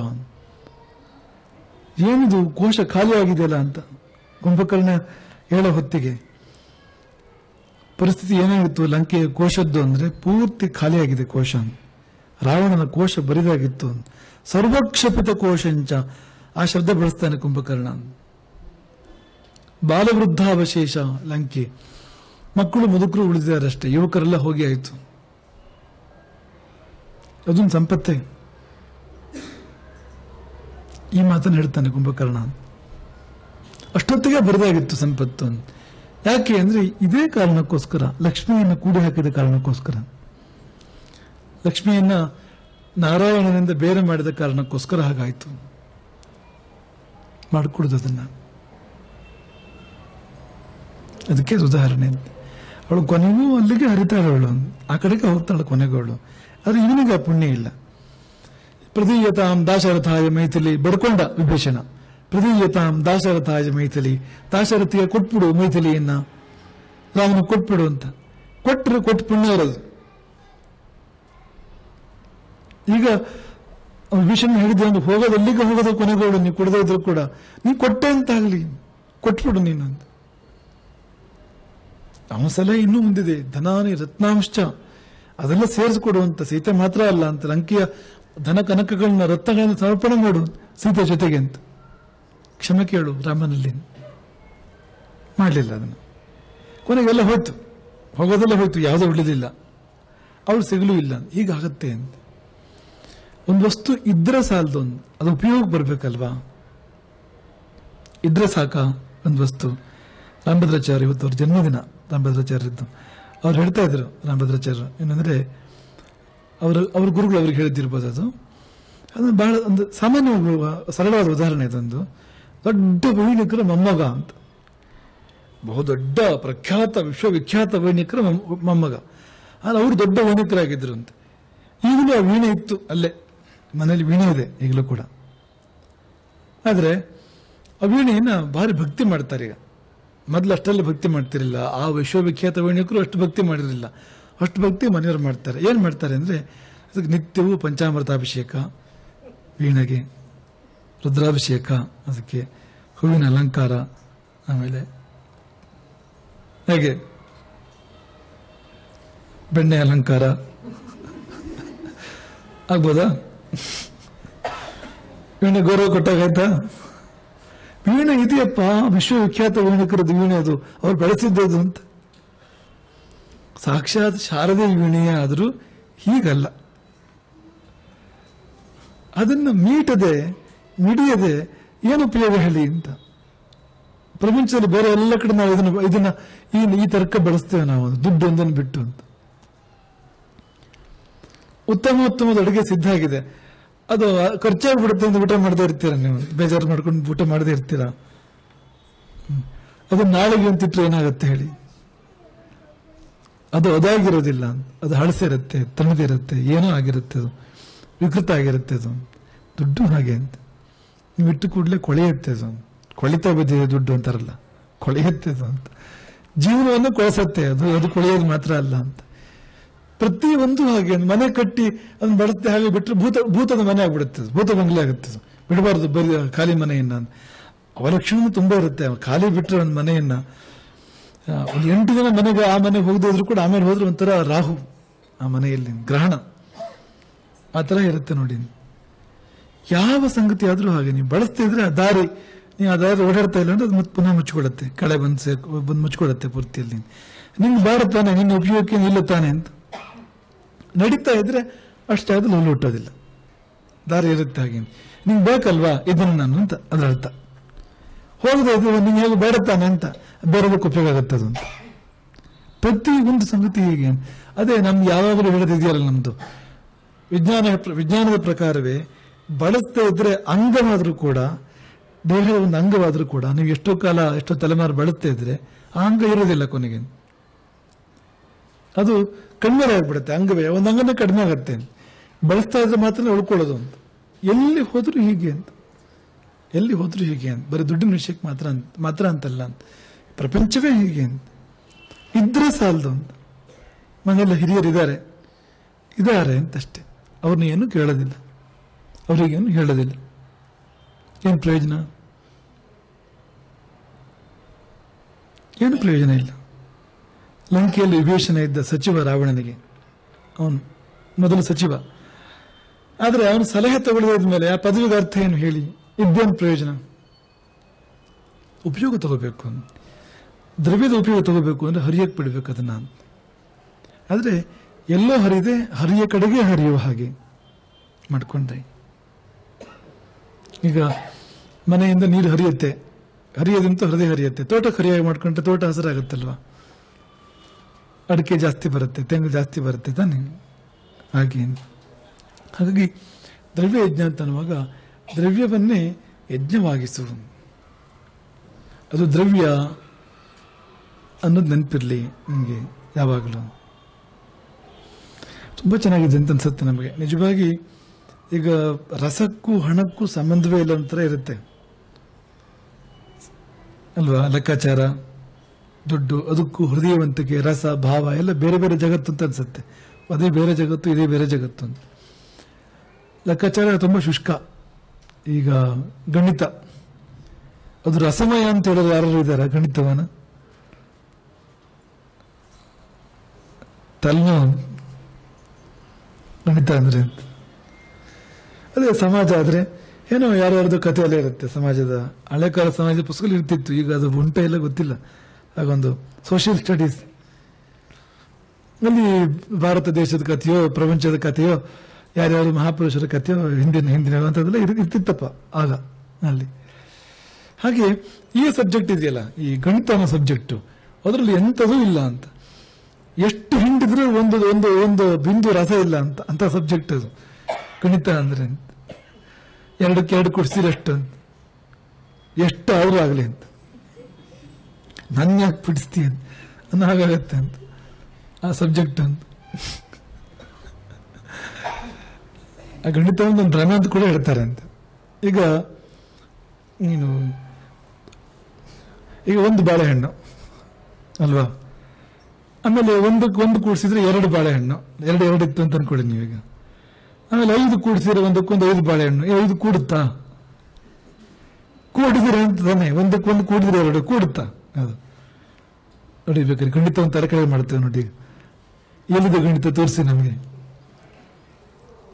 ಏನಿದು, ಕೋಶ ಖಾಲಿಯಾಗಿದೆಯಲ್ಲ ಅಂತ. ಕುಂಭಕರ್ಣ ಹೇಳೋ ಹೊತ್ತಿಗೆ. ಪರಿಸ್ಥಿತಿ ಏನಾಗಿತ್ತು ಲಂಕೆಯ ಕೋಶದ್ದು ಅಂದ್ರೆ ಪೂರ್ತಿ ಖಾಲಿಯಾಗಿದೆ ಕೋಶ ರಾವಣನ ಕೋಶ ಬರಿದಾಗಿತ್ತು ಸರ್ವಕ್ಷಪಿತ ಕೋಶಂಚ ಆ ಶಬ್ದ ಬಳಸ್ತಾನೆ ಕುಂಭಕರ್ಣ. ಬಾಲವೃದ್ಧಾವಶೇಷ ಲಂಕೆ. ಮಕ್ಕಳು ಮುದುಕರು ಉಳಿದಿದ್ದಾರಷ್ಟೇ, ಯುವಕರೆಲ್ಲ ಹೋಗಿ ಆಯಿತು. ಅದೊಂದು ಸಂಪತ್ತೇ. ಈ ಮಾತನ್ನು ಹೇಳ್ತಾನೆ ಕುಂಭಕರ್ಣ. ಅಷ್ಟೊತ್ತಿಗೆ ಬರದಾಗಿತ್ತು ಸಂಪತ್ತು ಅಂತ. ಯಾಕೆ ಅಂದ್ರೆ ಇದೇ ಕಾರಣಕ್ಕೋಸ್ಕರ, ಲಕ್ಷ್ಮಿಯನ್ನು ಕೂಡಿ ಹಾಕಿದ ಕಾರಣಕ್ಕೋಸ್ಕರ. ಲಕ್ಷ್ಮಿಯನ್ನ ನಾರಾಯಣನಿಂದ ಬೇರೆ ಮಾಡಿದ ಕಾರಣಕ್ಕೋಸ್ಕರ ಹಾಗಾಯಿತು. ಮಾಡಿಕೊಡುದು ಅದನ್ನ. ಅದಕ್ಕೆ ಉದಾಹರಣೆ. ಅವಳು ಕೊನೆಗೂ ಅಲ್ಲಿಗೆ ಹರಿತಾಳೆ ಅವಳು. ಆ ಕಡೆಗೆ ಹೋಗ್ತಾಳೆ ಕೊನೆಗೋಳು ಆದ್ರೆ ಇವನಿಗೆ ಆ ಪುಣ್ಯ ಇಲ್ಲ. ಪ್ರತಿಯತಾಂ ದಾಶರಥಾಯ ಮೈಥಿಲಿ ಬಡ್ಕೊಂಡ ವಿಭೀಷಣ. ಪ್ರದೀಯತಾಂ ದಾಶರಥಾಯ ಮೈಥಿಲಿ ದಾಶರಥಿಗೆ ಕೊಟ್ಬಿಡು ಮೈಥಿಲಿಯನ್ನ. ರಾಮನ ಕೊಟ್ಬಿಡು ಅಂತ. ಕೊಟ್ಟರು ಕೊಟ್ಟು ಪುಣ್ಯ ಇರೋದು ಈಗ ವಿಷನ್ ಹಿಡಿದು ಒಂದು ಹೋಗೋದು ಅಲ್ಲಿಗೆ ಹೋಗೋದು ಕೊನೆಗೋಡು ನೀವು ಕೊಡದೇ ಇದ್ರು ಕೂಡ. ನೀ ಕೊಟ್ಟೆ ಅಂತ ಆಗಲಿ. ಕೊಟ್ಬಿಡು ನೀನು ಅಂತ. ಅವನ ಸಲಹೆ ಇನ್ನೂ ಮುಂದಿದೆ. ಧನಾನಿ ರತ್ನಾಂಶ ಅದೆಲ್ಲ ಸೇರಿಸಿಕೊಡುವಂತ ಸೀತೆ ಮಾತ್ರ ಅಲ್ಲ ಅಂತ. ಲಂಕೆಯ ಧನ ಕನಕಗಳನ್ನ ರತ್ನಗಳನ್ನು ಸಮರ್ಪಣೆ ಮಾಡು ಸೀತೆ ಜೊತೆಗೆ ಅಂತ. ಕ್ಷಮೆ ಕೇಳು ರಾಮನಲ್ಲಿ. ಮಾಡಲಿಲ್ಲ ಅದನ್ನು. ಕೊನೆಗೆಲ್ಲ ಹೋಯ್ತು. ಹೋಗೋದೆಲ್ಲ ಹೋಯ್ತು, ಯಾವುದೋ ಉಳಿದಿಲ್ಲ. ಅವಳು ಸಿಗಲೂ ಇಲ್ಲ. ಹೀಗಾಗತ್ತೆ ಅಂತ. ಒಂದು ವಸ್ತು ಇದ್ರೆ ಸಾಲದು ಅದು ಉಪಯೋಗ ಬರಬೇಕಲ್ವಾ? ಇದ್ರೆ ಸಾಕ ಒಂದು ವಸ್ತು. ರಾಮಭದ್ರಾಚಾರ್ಯ ಇವತ್ತು ಅವ್ರ ಜನ್ಮದಿನ. ರಾಮಭದ್ರಾಚಾರ್ಯದ್ದು. ಅವ್ರು ಹೇಳ್ತಾ ಇದ್ರು ರಾಮಭದ್ರಾಚಾರ್ಯ ಏನಂದ್ರೆ ಅವರ, ಅವ್ರ ಗುರುಗಳು ಅವ್ರಿಗೆ ಹೇಳಿದ್ದಿರ್ಬೋದು ಅದು. ಅದು ಬಹಳ ಒಂದು ಸಾಮಾನ್ಯ ಸರಳವಾದ ಉದಾಹರಣೆ ಇದೊಂದು. ದೊಡ್ಡ ವೈಣಿಕರ ಮೊಮ್ಮಗ ಅಂತ. ಬಹುದೊಡ್ಡ ಪ್ರಖ್ಯಾತ, ವಿಶ್ವವಿಖ್ಯಾತ ವೈಣಿಕರ ಮೊಮ್ಮ- ಮೊಮ್ಮಗ. ಆದರೆ ಅವರು ದೊಡ್ಡ ವೈಣಿಕರಾಗಿದ್ರು ಅಂತ ಈಗಲೂ ಆ ವೀಣೆ ಇತ್ತು ಅಲ್ಲೇ. ಮನೇಲಿ ವೀಣೆ ಇದೆ ಈಗಲೂ ಕೂಡ. ಆದರೆ ಆ ವೀಣೆಯನ್ನು ಭಾರಿ ಭಕ್ತಿ ಮಾಡ್ತಾರೆ ಈಗ. ಮೊದಲು ಅಷ್ಟಲ್ಲಿ ಭಕ್ತಿ ಮಾಡ್ತಿರಲಿಲ್ಲ. ಆ ವಿಶ್ವವಿಖ್ಯಾತ ವೈಣಿಕರು ಅಷ್ಟು ಭಕ್ತಿ ಮಾಡಿರಲಿಲ್ಲ. ಅಷ್ಟು ಭಕ್ತಿ ಮನೆಯವರು ಮಾಡ್ತಾರೆ. ಏನು ಮಾಡ್ತಾರೆ ಅಂದರೆ, ಅದಕ್ಕೆ ನಿತ್ಯವೂ ಪಂಚಾಮೃತಾಭಿಷೇಕ, ವೀಣೆಗೆ. ರುದ್ರಾಭಿಷೇಕ, ಅದಕ್ಕೆ ಹೂವಿನ ಅಲಂಕಾರ, ಆಮೇಲೆ ಹೇಗೆ ಬೆಣ್ಣೆ ಅಲಂಕಾರ. ಆಗ್ಬೋದಾ? ವೀಣೆ ಗೌರವ ಕೊಟ್ಟಾಗಾಯ್ತಾ ವೀಣೆ ಇದೆಯಪ್ಪ, ವಿಶ್ವವಿಖ್ಯಾತ ವೀಣಕರದ್ದು ವೀಣೆ ಅದು. ಅವ್ರು ಬೆಳೆಸಿದ್ದದು ಅಂತ. ಸಾಕ್ಷಾತ್ ಶಾರದೆ ವೀಣೆಯ ಆದರೂ ಹೀಗಲ್ಲ. ಅದನ್ನು ಮೀಟದೆ ಮಿಡಿಯದೆ ಏನು ಉಪಯೋಗ ಹೇಳಿ ಅಂತ. ಪ್ರಪಂಚದಲ್ಲಿ ಬೇರೆ ಎಲ್ಲ ಕಡೆ ನಾವು ಇದನ್ನ ಇದನ್ನ ಈ ಈ ತರ್ಕ ಬಳಸ್ತೇವೆ ನಾವು, ದುಡ್ಡು ಒಂದನ್ನು ಬಿಟ್ಟು ಅಂತ. ಉತ್ತಮ, ಉತ್ತಮದ ಅಡುಗೆ ಸಿದ್ಧ ಆಗಿದೆ. ಅದು ಖರ್ಚಾಗ್ಬಿಡುತ್ತೆ ಅಂತ ಊಟ ಮಾಡದೇ ಇರ್ತೀರಾ ನೀವು? ಬೇಜಾರು ಮಾಡ್ಕೊಂಡು ಊಟ ಮಾಡದೇ ಇರ್ತೀರಾ. ಅದು ನಾಳೆಗೆ ಅಂತಿಟ್ರೆ ಏನಾಗುತ್ತೆ ಹೇಳಿ. ಅದು ಅದಾಗಿರೋದಿಲ್ಲ. ಅದು ಹಳಸಿರುತ್ತೆ ತಣ್ಣದಿರುತ್ತೆ, ಏನೋ ಆಗಿರುತ್ತೆ ಅದು. ವಿಕೃತ ಆಗಿರುತ್ತೆ ಅದು. ದುಡ್ಡು ಹಾಗೆ ಅಂತ. ನೀವು ಇಟ್ಟು ಕೂಡಲೇ ಕೊಳೆಯುತ್ತೆ ಅದು ಕೊಳಿತಾ ಬಿದ್ದಿದೆ ದುಡ್ಡು ಅಂತಾರಲ್ಲ. ಕೊಳೆಯುತ್ತೆ ಅದು ಅಂತ. ಜೀವನವನ್ನು ಕೊಳಸತ್ತೆ. ಅದು ಅದು ಕೊಳೆಯೋದು ಮಾತ್ರ ಅಲ್ಲ ಅಂತ. ಪ್ರತಿ ಒಂದು ಹಾಗೆ ಮನೆ ಕಟ್ಟಿ ಅದನ್ನ ಬಡತ್ತೆ ಹಾಗೆ ಬಿಟ್ಟರೆ ಭೂತ, ಭೂತದ ಮನೆ ಆಗ್ಬಿಡುತ್ತೆ ಭೂತ ಬಂಗ್ಲೆ ಆಗುತ್ತೆ ಬಿಡಬಾರದು, ಬರೀ ಖಾಲಿ ಮನೆಯನ್ನ ಅವಲಕ್ಷಣ ತುಂಬಾ ಇರುತ್ತೆ. ಖಾಲಿ ಬಿಟ್ಟರೆ ಒಂದು ಮನೆಯನ್ನ ಒಂದು ಎಂಟು ಜನ ಮನೆಗೆ ಆ ಮನೆಗೆ ಹೋಗದಿದ್ರು ಕೂಡ ಆಮೇಲೆ ಹೋದ್ರೆ ಒಂಥರ ರಾಹು ಆ ಮನೆಯಲ್ಲಿ. ಗ್ರಹಣ. ಆ ತರ ಇರುತ್ತೆ ನೋಡಿ. ಯಾವ ಸಂಗತಿ ಆದರೂ ಹಾಗೆ, ನೀವು ಬಳಸ್ತಿದ್ರೆ ಆ ದಾರಿ, ನೀವು ಆ ದಾರಿ ಓಡಾಡ್ತಾ ಇಲ್ಲ ಅಂದ್ರೆ ಅದು ಮತ್ತೆ ಪುನಃ ಮುಚ್ಚಿಕೊಳ್ಳುತ್ತೆ ಕಳೆ ಬಂದು ಸೇರ್ಕೊ ಬಂದು ಮುಚ್ಕೊಳ್ಳುತ್ತೆ ಪೂರ್ತಿಯಲ್ಲಿ. ನಿಂಗೆ ಬಾರತಾನೆ ನಿನ್ನ ಉಪಯೋಗಕ್ಕೆ ನಿಲ್ಲುತ್ತಾನೆ ತಾನೆ ಅಂತ. ನಡೀತಾ ಇದ್ರೆ ಅಷ್ಟೇ ಅದು ಲೋಲು ಹುಟ್ಟೋದಿಲ್ಲ. ದಾರಿ ಇರುತ್ತೆ ಹಾಗೆ. ನಿಂಗೆ ಬೇಕಲ್ವಾ? ಇದನ್ನು ನಾನು ಅಂತ ಅದರ ಅರ್ಥ. ಹೋಗದೆ ಇದ್ರೆ ನಿಂಗೆ ಹೇಗೆ ಬೇಡತ್ತಾನೆ ಅಂತ. ಬೇರೆದಕ್ಕೆ ಉಪಯೋಗ ಆಗುತ್ತೆ ಅದು ಅಂತ. ಪ್ರತಿ ಒಂದು ಸಂಗತಿ ಹೀಗೆ. ಅದೇ ನಮ್ಗೆ ಯಾವಾಗಲೂ ಹೇಳೋದಿದೆಯಲ್ಲ ನಮ್ದು. ವಿಜ್ಞಾನ, ವಿಜ್ಞಾನದ ಪ್ರಕಾರವೇ ಬಳಸದೇ ಇದ್ರೆ ಅಂಗವಾದರೂ ಕೂಡ, ದೇಹದ ಒಂದು ಅಂಗವಾದರೂ ಕೂಡ, ನೀವು ಎಷ್ಟೋ ಕಾಲ ಎಷ್ಟೋ ತಲೆಮಾರು ಬಳಸ್ತಾ ಇದ್ರೆ ಆ ಅಂಗ ಇರೋದಿಲ್ಲ ಕೊನೆಗೆ. ಅದು ಕಣ್ಮೆ ಆಗ್ಬಿಡುತ್ತೆ, ಅಂಗವೇ. ಒಂದು ಅಂಗನೇ ಕಡಿಮೆ ಆಗುತ್ತೆ. ಬಳಸ್ತಾ ಇದ್ರೆ ಮಾತ್ರ ಉಳ್ಕೊಳ್ಳೋದು ಅಂತ. ಎಲ್ಲಿ ಹೋದ್ರೂ ಹೀಗೆ ಅಂತ. ಎಲ್ಲಿ ಹೋದ್ರೂ ಹೀಗೆ ಅಂತ. ಬರೀ ದುಡ್ಡಿನ ವಿಷಯಕ್ಕೆ ಮಾತ್ರ ಮಾತ್ರ ಅಂತಲ್ಲ ಅಂತ. ಪ್ರಪಂಚವೇ ಹೀಗೆ ಅಂತ. ಇದ್ರೆ ಸಾಲದು ಅಂತ. ಮನೆಯಲ್ಲ ಹಿರಿಯರಿದ್ದಾರೆ. ಇದ್ದಾರೆ ಅಂತಷ್ಟೇ. ಅವ್ರನ್ನ ಏನು ಕೇಳೋದಿಲ್ಲ. ಅವರಿಗೇನು ಹೇಳೋದಿಲ್ಲ. ಏನು ಪ್ರಯೋಜನ? ಏನು ಪ್ರಯೋಜನ ಇಲ್ಲ. ಲಂಕೆಯಲ್ಲಿ ವಿಭೀಷಣ ಇದ್ದ ಸಚಿವ ರಾವಣನಿಗೆ. ಅವನು ಮೊದಲು ಸಚಿವ. ಆದರೆ ಅವನು ಸಲಹೆ ತಗೊಳ್ಳದ ಮೇಲೆ ಆ ಪದವಿಗೆ ಅರ್ಥ ಏನು ಹೇಳಿ? ಇದ್ದೇನು ಪ್ರಯೋಜನ? ಉಪಯೋಗ ತಗೋಬೇಕು ದ್ರವ್ಯದ ಉಪಯೋಗ ತಗೋಬೇಕು ಅಂದ್ರೆ ಹರಿಯಕ್ಕೆ ಬಿಡಬೇಕು ಅದನ್ನ ಆದರೆ ಎಲ್ಲೋ ಹರಿದೆ, ಹರಿಯ ಕಡೆಗೆ ಹರಿಯುವ ಹಾಗೆ ಮಾಡ್ಕೊಂಡ್ರೆ. ಈಗ ಮನೆಯಿಂದ ನೀರು ಹರಿಯುತ್ತೆ. ಹರಿಯೋದಂತೂ ಹೃದಯ ಹರಿಯುತ್ತೆ. ತೋಟಕ್ಕೆ ಹರಿಯಾಗಿ ಮಾಡ್ಕೊಂಡ್ರೆ ತೋಟ ಹಸಿರಾಗುತ್ತಲ್ವಾ? ಅಡಿಕೆ ಜಾಸ್ತಿ ಬರುತ್ತೆ, ತೆಂಗು ಜಾಸ್ತಿ ಬರುತ್ತೆ, ತಾನೆ? ಹಾಗೆ. ಹಾಗಾಗಿ ದ್ರವ್ಯ ಯಜ್ಞ ಅಂತ ಅನ್ನುವಾಗ ದ್ರವ್ಯವನ್ನೇ ಯಜ್ಞವಾಗಿಸು. ಅದು ದ್ರವ್ಯ ಅನ್ನೋದು ನೆನಪಿರಲಿ ನಿಮಗೆ ಯಾವಾಗಲೂ. ತುಂಬ ಚೆನ್ನಾಗಿದೆ ಅಂತ ಅನ್ಸುತ್ತೆ ನಮಗೆ. ನಿಜವಾಗಿ ಈಗ ರಸಕ್ಕೂ ಹಣಕ್ಕೂ ಸಂಬಂಧವೇ ಇಲ್ಲ ಒಂಥರ ಇರುತ್ತೆ. ಅಲ್ವಾ? ಲೆಕ್ಕಾಚಾರ, ದುಡ್ಡು, ಅದಕ್ಕೂ ಹೃದಯವಂತಿಕೆ, ರಸ, ಭಾವ ಎಲ್ಲ ಬೇರೆ ಬೇರೆ ಜಗತ್ತು ಅಂತ ಅನ್ಸುತ್ತೆ. ಅದೇ ಬೇರೆ ಜಗತ್ತು, ಇದೇ ಬೇರೆ ಜಗತ್ತು ಅಂತ. ಲೆಕ್ಕಾಚಾರ ತುಂಬ ಶುಷ್ಕ. ಈಗ ಗಣಿತ. ಅದು ರಸಮಯ ಅಂತ ಹೇಳೋರು ಯಾರು ಇದ್ದಾರೆ ಗಣಿತವನ? ತಲ್ನೋ ಗಣಿತ ಅಂದ್ರೆ? ಅಂತ ಅದೇ ಸಮಾಜ ಆದ್ರೆ ಏನೋ ಕಥೆ ಕಥೆಯಲ್ಲೇ ಇರುತ್ತೆ ಸಮಾಜದ. ಹಳೆ ಕಾಲ ಸಮಾಜದ ಪುಸ್ತಕ ಇರ್ತಿತ್ತು. ಈಗ ಅದು ಉಂಟ ಇಲ್ಲ ಗೊತ್ತಿಲ್ಲ. ಹಾಗೊಂದು ಸೋಷಿಯಲ್ ಸ್ಟಡೀಸ್ ಅಲ್ಲಿ ಭಾರತ ದೇಶದ ಕಥೆಯೋ, ಪ್ರಪಂಚದ ಕಥೆಯೋ, ಯಾರ್ಯಾರು ಮಹಾಪುರುಷರ ಕಥೆಯೋ, ಹಿಂದಿನ ಹಿಂದಿನ ಅಂತದೆಲ್ಲ ಇರ್ತಿತ್ತಪ್ಪ ಆಗ ಅಲ್ಲಿ. ಹಾಗೆ ಈ ಸಬ್ಜೆಕ್ಟ್ ಇದೆಯಲ್ಲ, ಈ ಗಣಿತ ಅನ್ನೋ ಸಬ್ಜೆಕ್ಟ್ ಅದರಲ್ಲಿ ಎಂಥದೂ ಇಲ್ಲ ಅಂತ. ಎಷ್ಟು ಹಿಂಡಿದ್ರೂ ಒಂದು ಒಂದು ಒಂದು ಬಿಂದು ರಸ ಇಲ್ಲ ಅಂತ ಅಂತ ಸಬ್ಜೆಕ್ಟ್ ಅದು. ಗಣಿತ ಅಂದ್ರೆ ಅಂತ. ಎರಡಕ್ಕೆ ಎರಡು ಕೊಡ್ಸಿದ್ರೆ ಎಷ್ಟು ಅಂತ? ಎಷ್ಟು ಅವರು ಆಗಲಿ ಅಂತ. ನನ್ನ ಯಾಕೆ ಬಿಡಿಸ್ತೀಯ ಅಂತ? ಅನ್ನ ಹಾಗಾಗತ್ತೆ ಅಂತ. ಆ ಸಬ್ಜೆಕ್ಟ್ ಅಂತ. ಆ ಗಣಿತ ಒಂದು ಭ್ರಮೆ ಅಂತ ಕೂಡ ಹೇಳ್ತಾರೆ ಅಂತ. ಈಗ ನೀನು ಈಗ ಒಂದು ಬಾಳೆಹಣ್ಣು, ಅಲ್ವಾ? ಆಮೇಲೆ ಒಂದಕ್ಕೆ ಒಂದು ಕೂಡಿಸಿದ್ರೆ ಎರಡು ಬಾಳೆಹಣ್ಣು. ಎರಡು ಎರಡು ಇತ್ತು ಅಂತ ಅನ್ಕೊಳ್ಳಿ ನೀವೀಗ. ಆಮೇಲೆ ಐದು ಕೂಡಿಸಿದ್ರೆ ಒಂದಕ್ಕೊಂದು ಐದು ಬಾಳೆಹಣ್ಣು. ಐದು ಕೂಡುತ್ತಾ? ಕೂಡಿದ್ರೆ ಅಂತ ತಾನೆ. ಒಂದಕ್ಕೊಂದು ಕೂಡಿದ್ರೆ ಎರಡು, ಕೂಡುತ್ತಾ? ಅದು ನೋಡಿ ಬೇಕಾದ್ರೆ ಗಣಿತ ಒಂದು ತರಕಾರಿ ಮಾಡ್ತೇವೆ ನೋಡಿ. ಎಲ್ಲಿದೆ ಗಣಿತ ತೋರಿಸಿ ನಮಗೆ.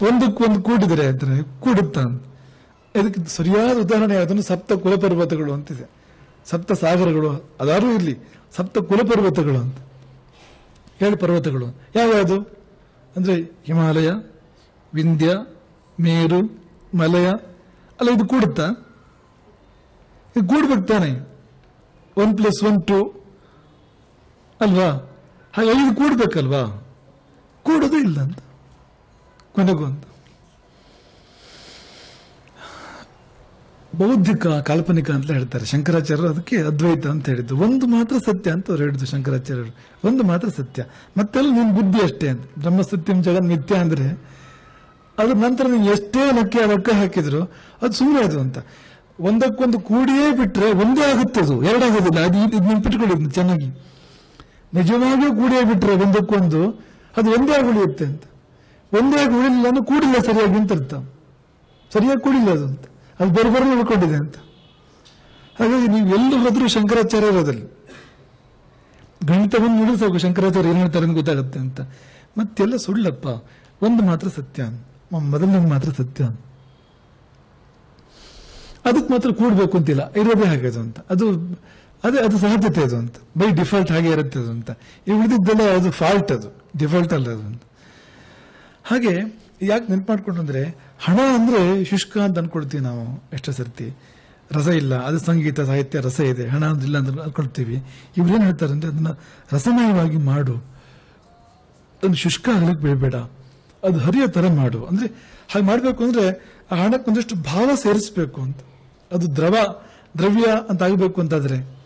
ಒಂದಕ್ಕೊಂದು ಕೂಡಿದರೆ ಅಂದ್ರೆ ಕೂಡುತ್ತಾ. ಇದಕ್ಕೆ ಸರಿಯಾದ ಉದಾಹರಣೆ ಯಾವುದನ್ನು? ಸಪ್ತ ಕುಲಪರ್ವತಗಳು ಅಂತಿದೆ. ಸಪ್ತ ಸಾಗರಗಳು ಅದಾರು ಇರಲಿ. ಸಪ್ತ ಕುಲಪರ್ವತಗಳು ಅಂತ. ಏಳು ಪರ್ವತಗಳು. ಯಾವ್ಯಾವುದು? ಅಂದ್ರೆ ಹಿಮಾಲಯ ವಿಂಧ್ಯ, ಮೇರು, ಮಲಯ, ಅಲ್ಲ, ಇದು ಕೂಡುತ್ತಾ? ಇದು ಕೂಡ್ಬೇಕು ತಾನೆ. ಒನ್ ಪ್ಲಸ್ ಒನ್ ಟು ಅಲ್ವಾ? ಹಾಗೆ ಐದು ಕೂಡ್ಬೇಕಲ್ವಾ? ಕೂಡೋದೇ ಇಲ್ಲ ಅಂತ. ಕೊನೆಗೊಂದು ಬೌದ್ಧಿಕ, ಕಾಲ್ಪನಿಕ ಅಂತ ಹೇಳ್ತಾರೆ ಶಂಕರಾಚಾರ್ಯರು. ಅದಕ್ಕೆ ಅದ್ವೈತ ಅಂತ ಹೇಳಿದ್ದು. ಒಂದು ಮಾತ್ರ ಸತ್ಯ ಅಂತ ಅವ್ರು ಹೇಳಿದ್ದು ಶಂಕರಾಚಾರ್ಯರು. ಒಂದು ಮಾತ್ರ ಸತ್ಯ. ಮತ್ತೆಲ್ಲ ನಿನ್ನ ಬುದ್ಧಿ ಅಷ್ಟೇ ಅಂತ. ಬ್ರಹ್ಮ ಸತ್ಯಂ ಜಗನ್ ನಿತ್ಯ ಅಂದ್ರೆ ಅದ್ರ ನಂತರ ನೀವು ಎಷ್ಟೇ ಲಕ್ಕೆ ಲೆಕ್ಕ ಹಾಕಿದ್ರು, ಅದು ಸುಮ್ಮನೆ ಅದು ಅಂತ. ಒಂದಕ್ಕೊಂದು ಕೂಡಿಯೇ ಬಿಟ್ರೆ ಒಂದೇ ಆಗುತ್ತೆ ಅದು, ಎರಡಾಗೋದಿಲ್ಲ. ಅದು ಇದನ್ನ ಚೆನ್ನಾಗಿ. ನಿಜವಾಗಿಯೂ ಕೂಡಿಯೇ ಬಿಟ್ರೆ ಒಂದಕ್ಕೊಂದು, ಅದು ಒಂದೇ ಆಗಿ ಉಳಿಯುತ್ತೆ ಅಂತ. ಒಂದೇ ಆಗಿ ಉಳಿಲಿಲ್ಲ ಅಂದ್ರೆ ಕೂಡಿಲ್ಲ, ಸರಿಯಾಗಿ ಅಂತ ಅರ್ಥ ಸರಿಯಾಗಿ ಕೂಡಿಲ್ಲ ಅದು ಅಂತ. ಅದು ಬರೋಬರ ಉಳ್ಕೊಂಡಿದೆ ಅಂತ. ಹಾಗಾಗಿ ನೀವು ಎಲ್ಲರೂ ಹೋದ್ರೂ ಶಂಕರಾಚಾರ್ಯ ಇರೋದಲ್ಲಿ ಗಣಿತವನ್ನು ನೋಡಿದ್ರೆ ಸಾಕು, ಶಂಕರಾಚಾರ್ಯ ಏನ್ ಹೇಳ್ತಾರೆ ಅಂತ ಗೊತ್ತಾಗುತ್ತೆ ಅಂತ. ಮತ್ತೆಲ್ಲ ಸುಳ್ಳಪ್ಪ, ಒಂದು ಮಾತ್ರ ಸತ್ಯ ಮ- ಮೊದಲನೇದು ಮಾತ್ರ ಸತ್ಯ. ಅಂತ ಅದಕ್ಕೆ ಮಾತ್ರ ಕೂಡಬೇಕು ಅಂತಿಲ್ಲ. ಇರೋದೇ ಹಾಗೆ ಅದು ಅಂತ. ಅದು, ಅದೇ, ಅದು ಸಹಜತೆ ಅದು ಅಂತ. ಬೈ ಡಿಫಾಲ್ಟ್ ಹಾಗೆ ಇರುತ್ತೆ ಅದು ಅಂತ. ಈ ಉಳಿದಿದ್ದೆಲ್ಲ ಅದು ಫಾಲ್ಟ್ ಅದು. ಡಿಫಾಲ್ಟ್ ಅಲ್ಲ ಅದು ಅಂತ. ಹಾಗೆ, ಯಾಕೆ ನೆನ್ಪು ಮಾಡ್ಕೊಂಡು ಅಂದ್ರೆ, ಹಣ ಅಂದ್ರೆ ಶುಷ್ಕ ಅಂತ ಅನ್ಕೊಳ್ತೀವಿ ನಾವು ಎಷ್ಟೋ ಸರ್ತಿ. ರಸ ಇಲ್ಲ. ಅದು ಸಂಗೀತ, ಸಾಹಿತ್ಯ, ರಸ ಇದೆ. ಹಣ ಇಲ್ಲ ಅಂತ ಅನ್ಕೊಳ್ತೀವಿ. ಇವ್ರೇನ್ ಹೇಳ್ತಾರೆ ಅಂದ್ರೆ, ಅದನ್ನ ರಸಮಯವಾಗಿ ಮಾಡು. ಅದನ್ನು ಶುಷ್ಕ ಆಗ್ಲಿಕ್ಕೆ ಬಿಡಬೇಡ. ಅದು ಹರಿಯೋ ತರ ಮಾಡು ಅಂದ್ರೆ ಹಾಗೆ ಮಾಡ್ಬೇಕು ಅಂದ್ರೆ ಆ ಹಣಕ್ಕೆ ಒಂದಷ್ಟು ಭಾವ ಸೇರಿಸಬೇಕು ಅಂತ. ಅದು ದ್ರವ, ದ್ರವ್ಯ ಅಂತ ಆಗಬೇಕು ಅಂತಾದ್ರೆ.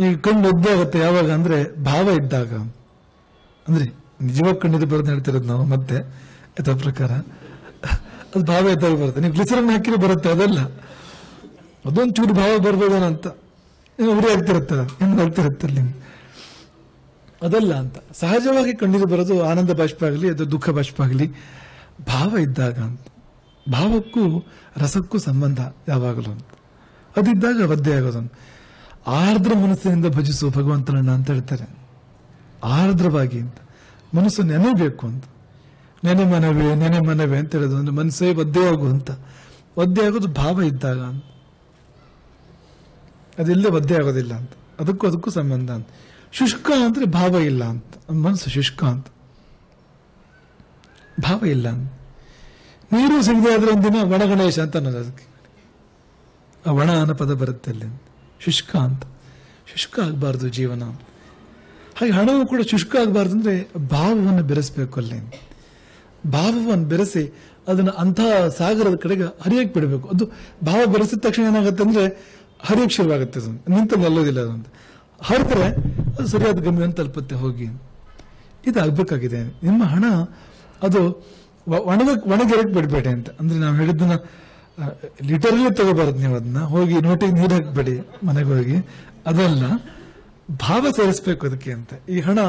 ಈಗ ಕಣ್ಣು ಒದ್ದೆ ಆಗುತ್ತೆ ಯಾವಾಗ ಅಂದ್ರೆ ಭಾವ ಇದ್ದಾಗ. ಅಂದ್ರೆ ನಿಜವಾಗ ಕಣ್ಣಿದ್ದು ಬರೋದು ಹೇಳ್ತಿರೋದು ನಾವು ಮತ್ತೆ, ಯಥಾ ಪ್ರಕಾರ. ಅದು ಭಾವ ಇದ್ದಾಗ ಬರುತ್ತೆ. ನೀವು ಗ್ಲಿಸರನ್ ಹಾಕಿದ್ರೆ ಬರುತ್ತೆ, ಅದಲ್ಲ. ಅದೊಂದು ಚೂರು ಭಾವ ಬರ್ಬೋದೇನೋ ಅಂತ ಉರಿ ಆಗ್ತಿರುತ್ತೆ ಹೆಂಗ್ ಆಗ್ತಿರುತ್ತೆ ಅಲ್ಲಿ ಅದಲ್ಲ ಅಂತ. ಸಹಜವಾಗಿ ಕಣ್ಣೀರು ಬರೋದು ಆನಂದ ಬಾಷ್ಪ ಆಗಲಿ, ಅದು ದುಃಖ ಬಾಷ್ಪ ಆಗಲಿ, ಭಾವ ಇದ್ದಾಗ ಅಂತ. ಭಾವಕ್ಕೂ ರಸಕ್ಕೂ ಸಂಬಂಧ ಯಾವಾಗಲೂ ಅಂತ. ಅದಿದ್ದಾಗ ಒದ್ದೆ ಆಗೋದನ್ನು. ಆರ್ದ್ರ ಮನಸ್ಸಿನಿಂದ ಭಜಿಸು ಭಗವಂತನನ್ನ ಅಂತ ಹೇಳ್ತಾರೆ. ಆರ್ದ್ರವಾಗಿ ಅಂತ. ಮನಸ್ಸು ನೆನೆಬೇಕು ಅಂತ. ನೆನೆ ಮನವೇ ನೆನೆ ಮನವೇ ಅಂತ ಹೇಳೋದು ಅಂದ್ರೆ ಮನಸ್ಸೇ ಒದ್ದೆ ಆಗು ಅಂತ. ಒದ್ದೆ ಆಗೋದು ಭಾವ ಇದ್ದಾಗ ಅಂತ. ಅದೆಲ್ಲ ಒದ್ದೆ ಆಗೋದಿಲ್ಲ ಅಂತ. ಅದಕ್ಕೂ ಅದಕ್ಕೂ ಸಂಬಂಧ ಅಂತ. ಶುಷ್ಕ ಅಂದ್ರೆ ಭಾವ ಇಲ್ಲ ಅಂತ. ಮನಸ್ಸು ಶುಷ್ಕ ಅಂತ ಭಾವ ಇಲ್ಲ ಅಂತ. ನೀರು ಸಿಗದೆ ಆದ್ರೆ ಒಂದಿನ ಒಣ ಗಣೇಶ ಅಂತ ಅನ್ನೋದು ಅದಕ್ಕೆ. ಆ ಒಣ ಅನ್ನೋ ಪದ ಬರುತ್ತೆ ಅಲ್ಲಿ ಶುಷ್ಕ ಅಂತ ಶುಷ್ಕ ಆಗಬಾರ್ದು ಜೀವನ ಹಾಗೆ ಹಣವು ಕೂಡ ಶುಷ್ಕ ಆಗಬಾರ್ದು ಅಂದ್ರೆ ಭಾವವನ್ನು ಬೆರೆಸಬೇಕು ಅಲ್ಲಿ ಭಾವವನ್ನು ಬೆರೆಸಿ ಅದನ್ನ ಅಂತಹ ಸಾಗರದ ಕಡೆಗೆ ಹರಿಯಕ್ಕೆ ಬಿಡಬೇಕು. ಅದು ಭಾವ ಬೆರೆಸಿದ ತಕ್ಷಣ ಏನಾಗುತ್ತೆ ಅಂದ್ರೆ ಹರಿಯಕ್ಕೆ ಶುರುವಾಗುತ್ತೆ ನಿಂತ ನಿಲ್ಲೋದಿಲ್ಲ ಅದಂತ ಹರಿದ್ರೆ ಅದು ಸರಿಯಾದ ಗಮ್ಯವನ್ನು ತಲುಪುತ್ತೆ, ಹೋಗಿ. ಇದಾಗಬೇಕಾಗಿದೆ ನಿಮ್ಮ ಹಣ, ಅದು ಒಣಗ, ಒಣಗಿರಕ್ ಬಿಡಬೇಡಿ ಅಂತ. ಅಂದ್ರೆ ನಾವು ಹೇಳಿದ್ದನ್ನ ಲಿಟರಲಿ ತಗೋಬಾರದು ನೀವು ಅದನ್ನ. ಹೋಗಿ ನೋಟಿಗೆ ನೀರು ಹಾಕ್ಬೇಡಿ, ಮನೆಗೆ ಹೋಗಿ. ಅದಲ್ಲ, ಭಾವ ಸೇರಿಸ್ಬೇಕು ಅದಕ್ಕೆ ಅಂತ. ಈ ಹಣ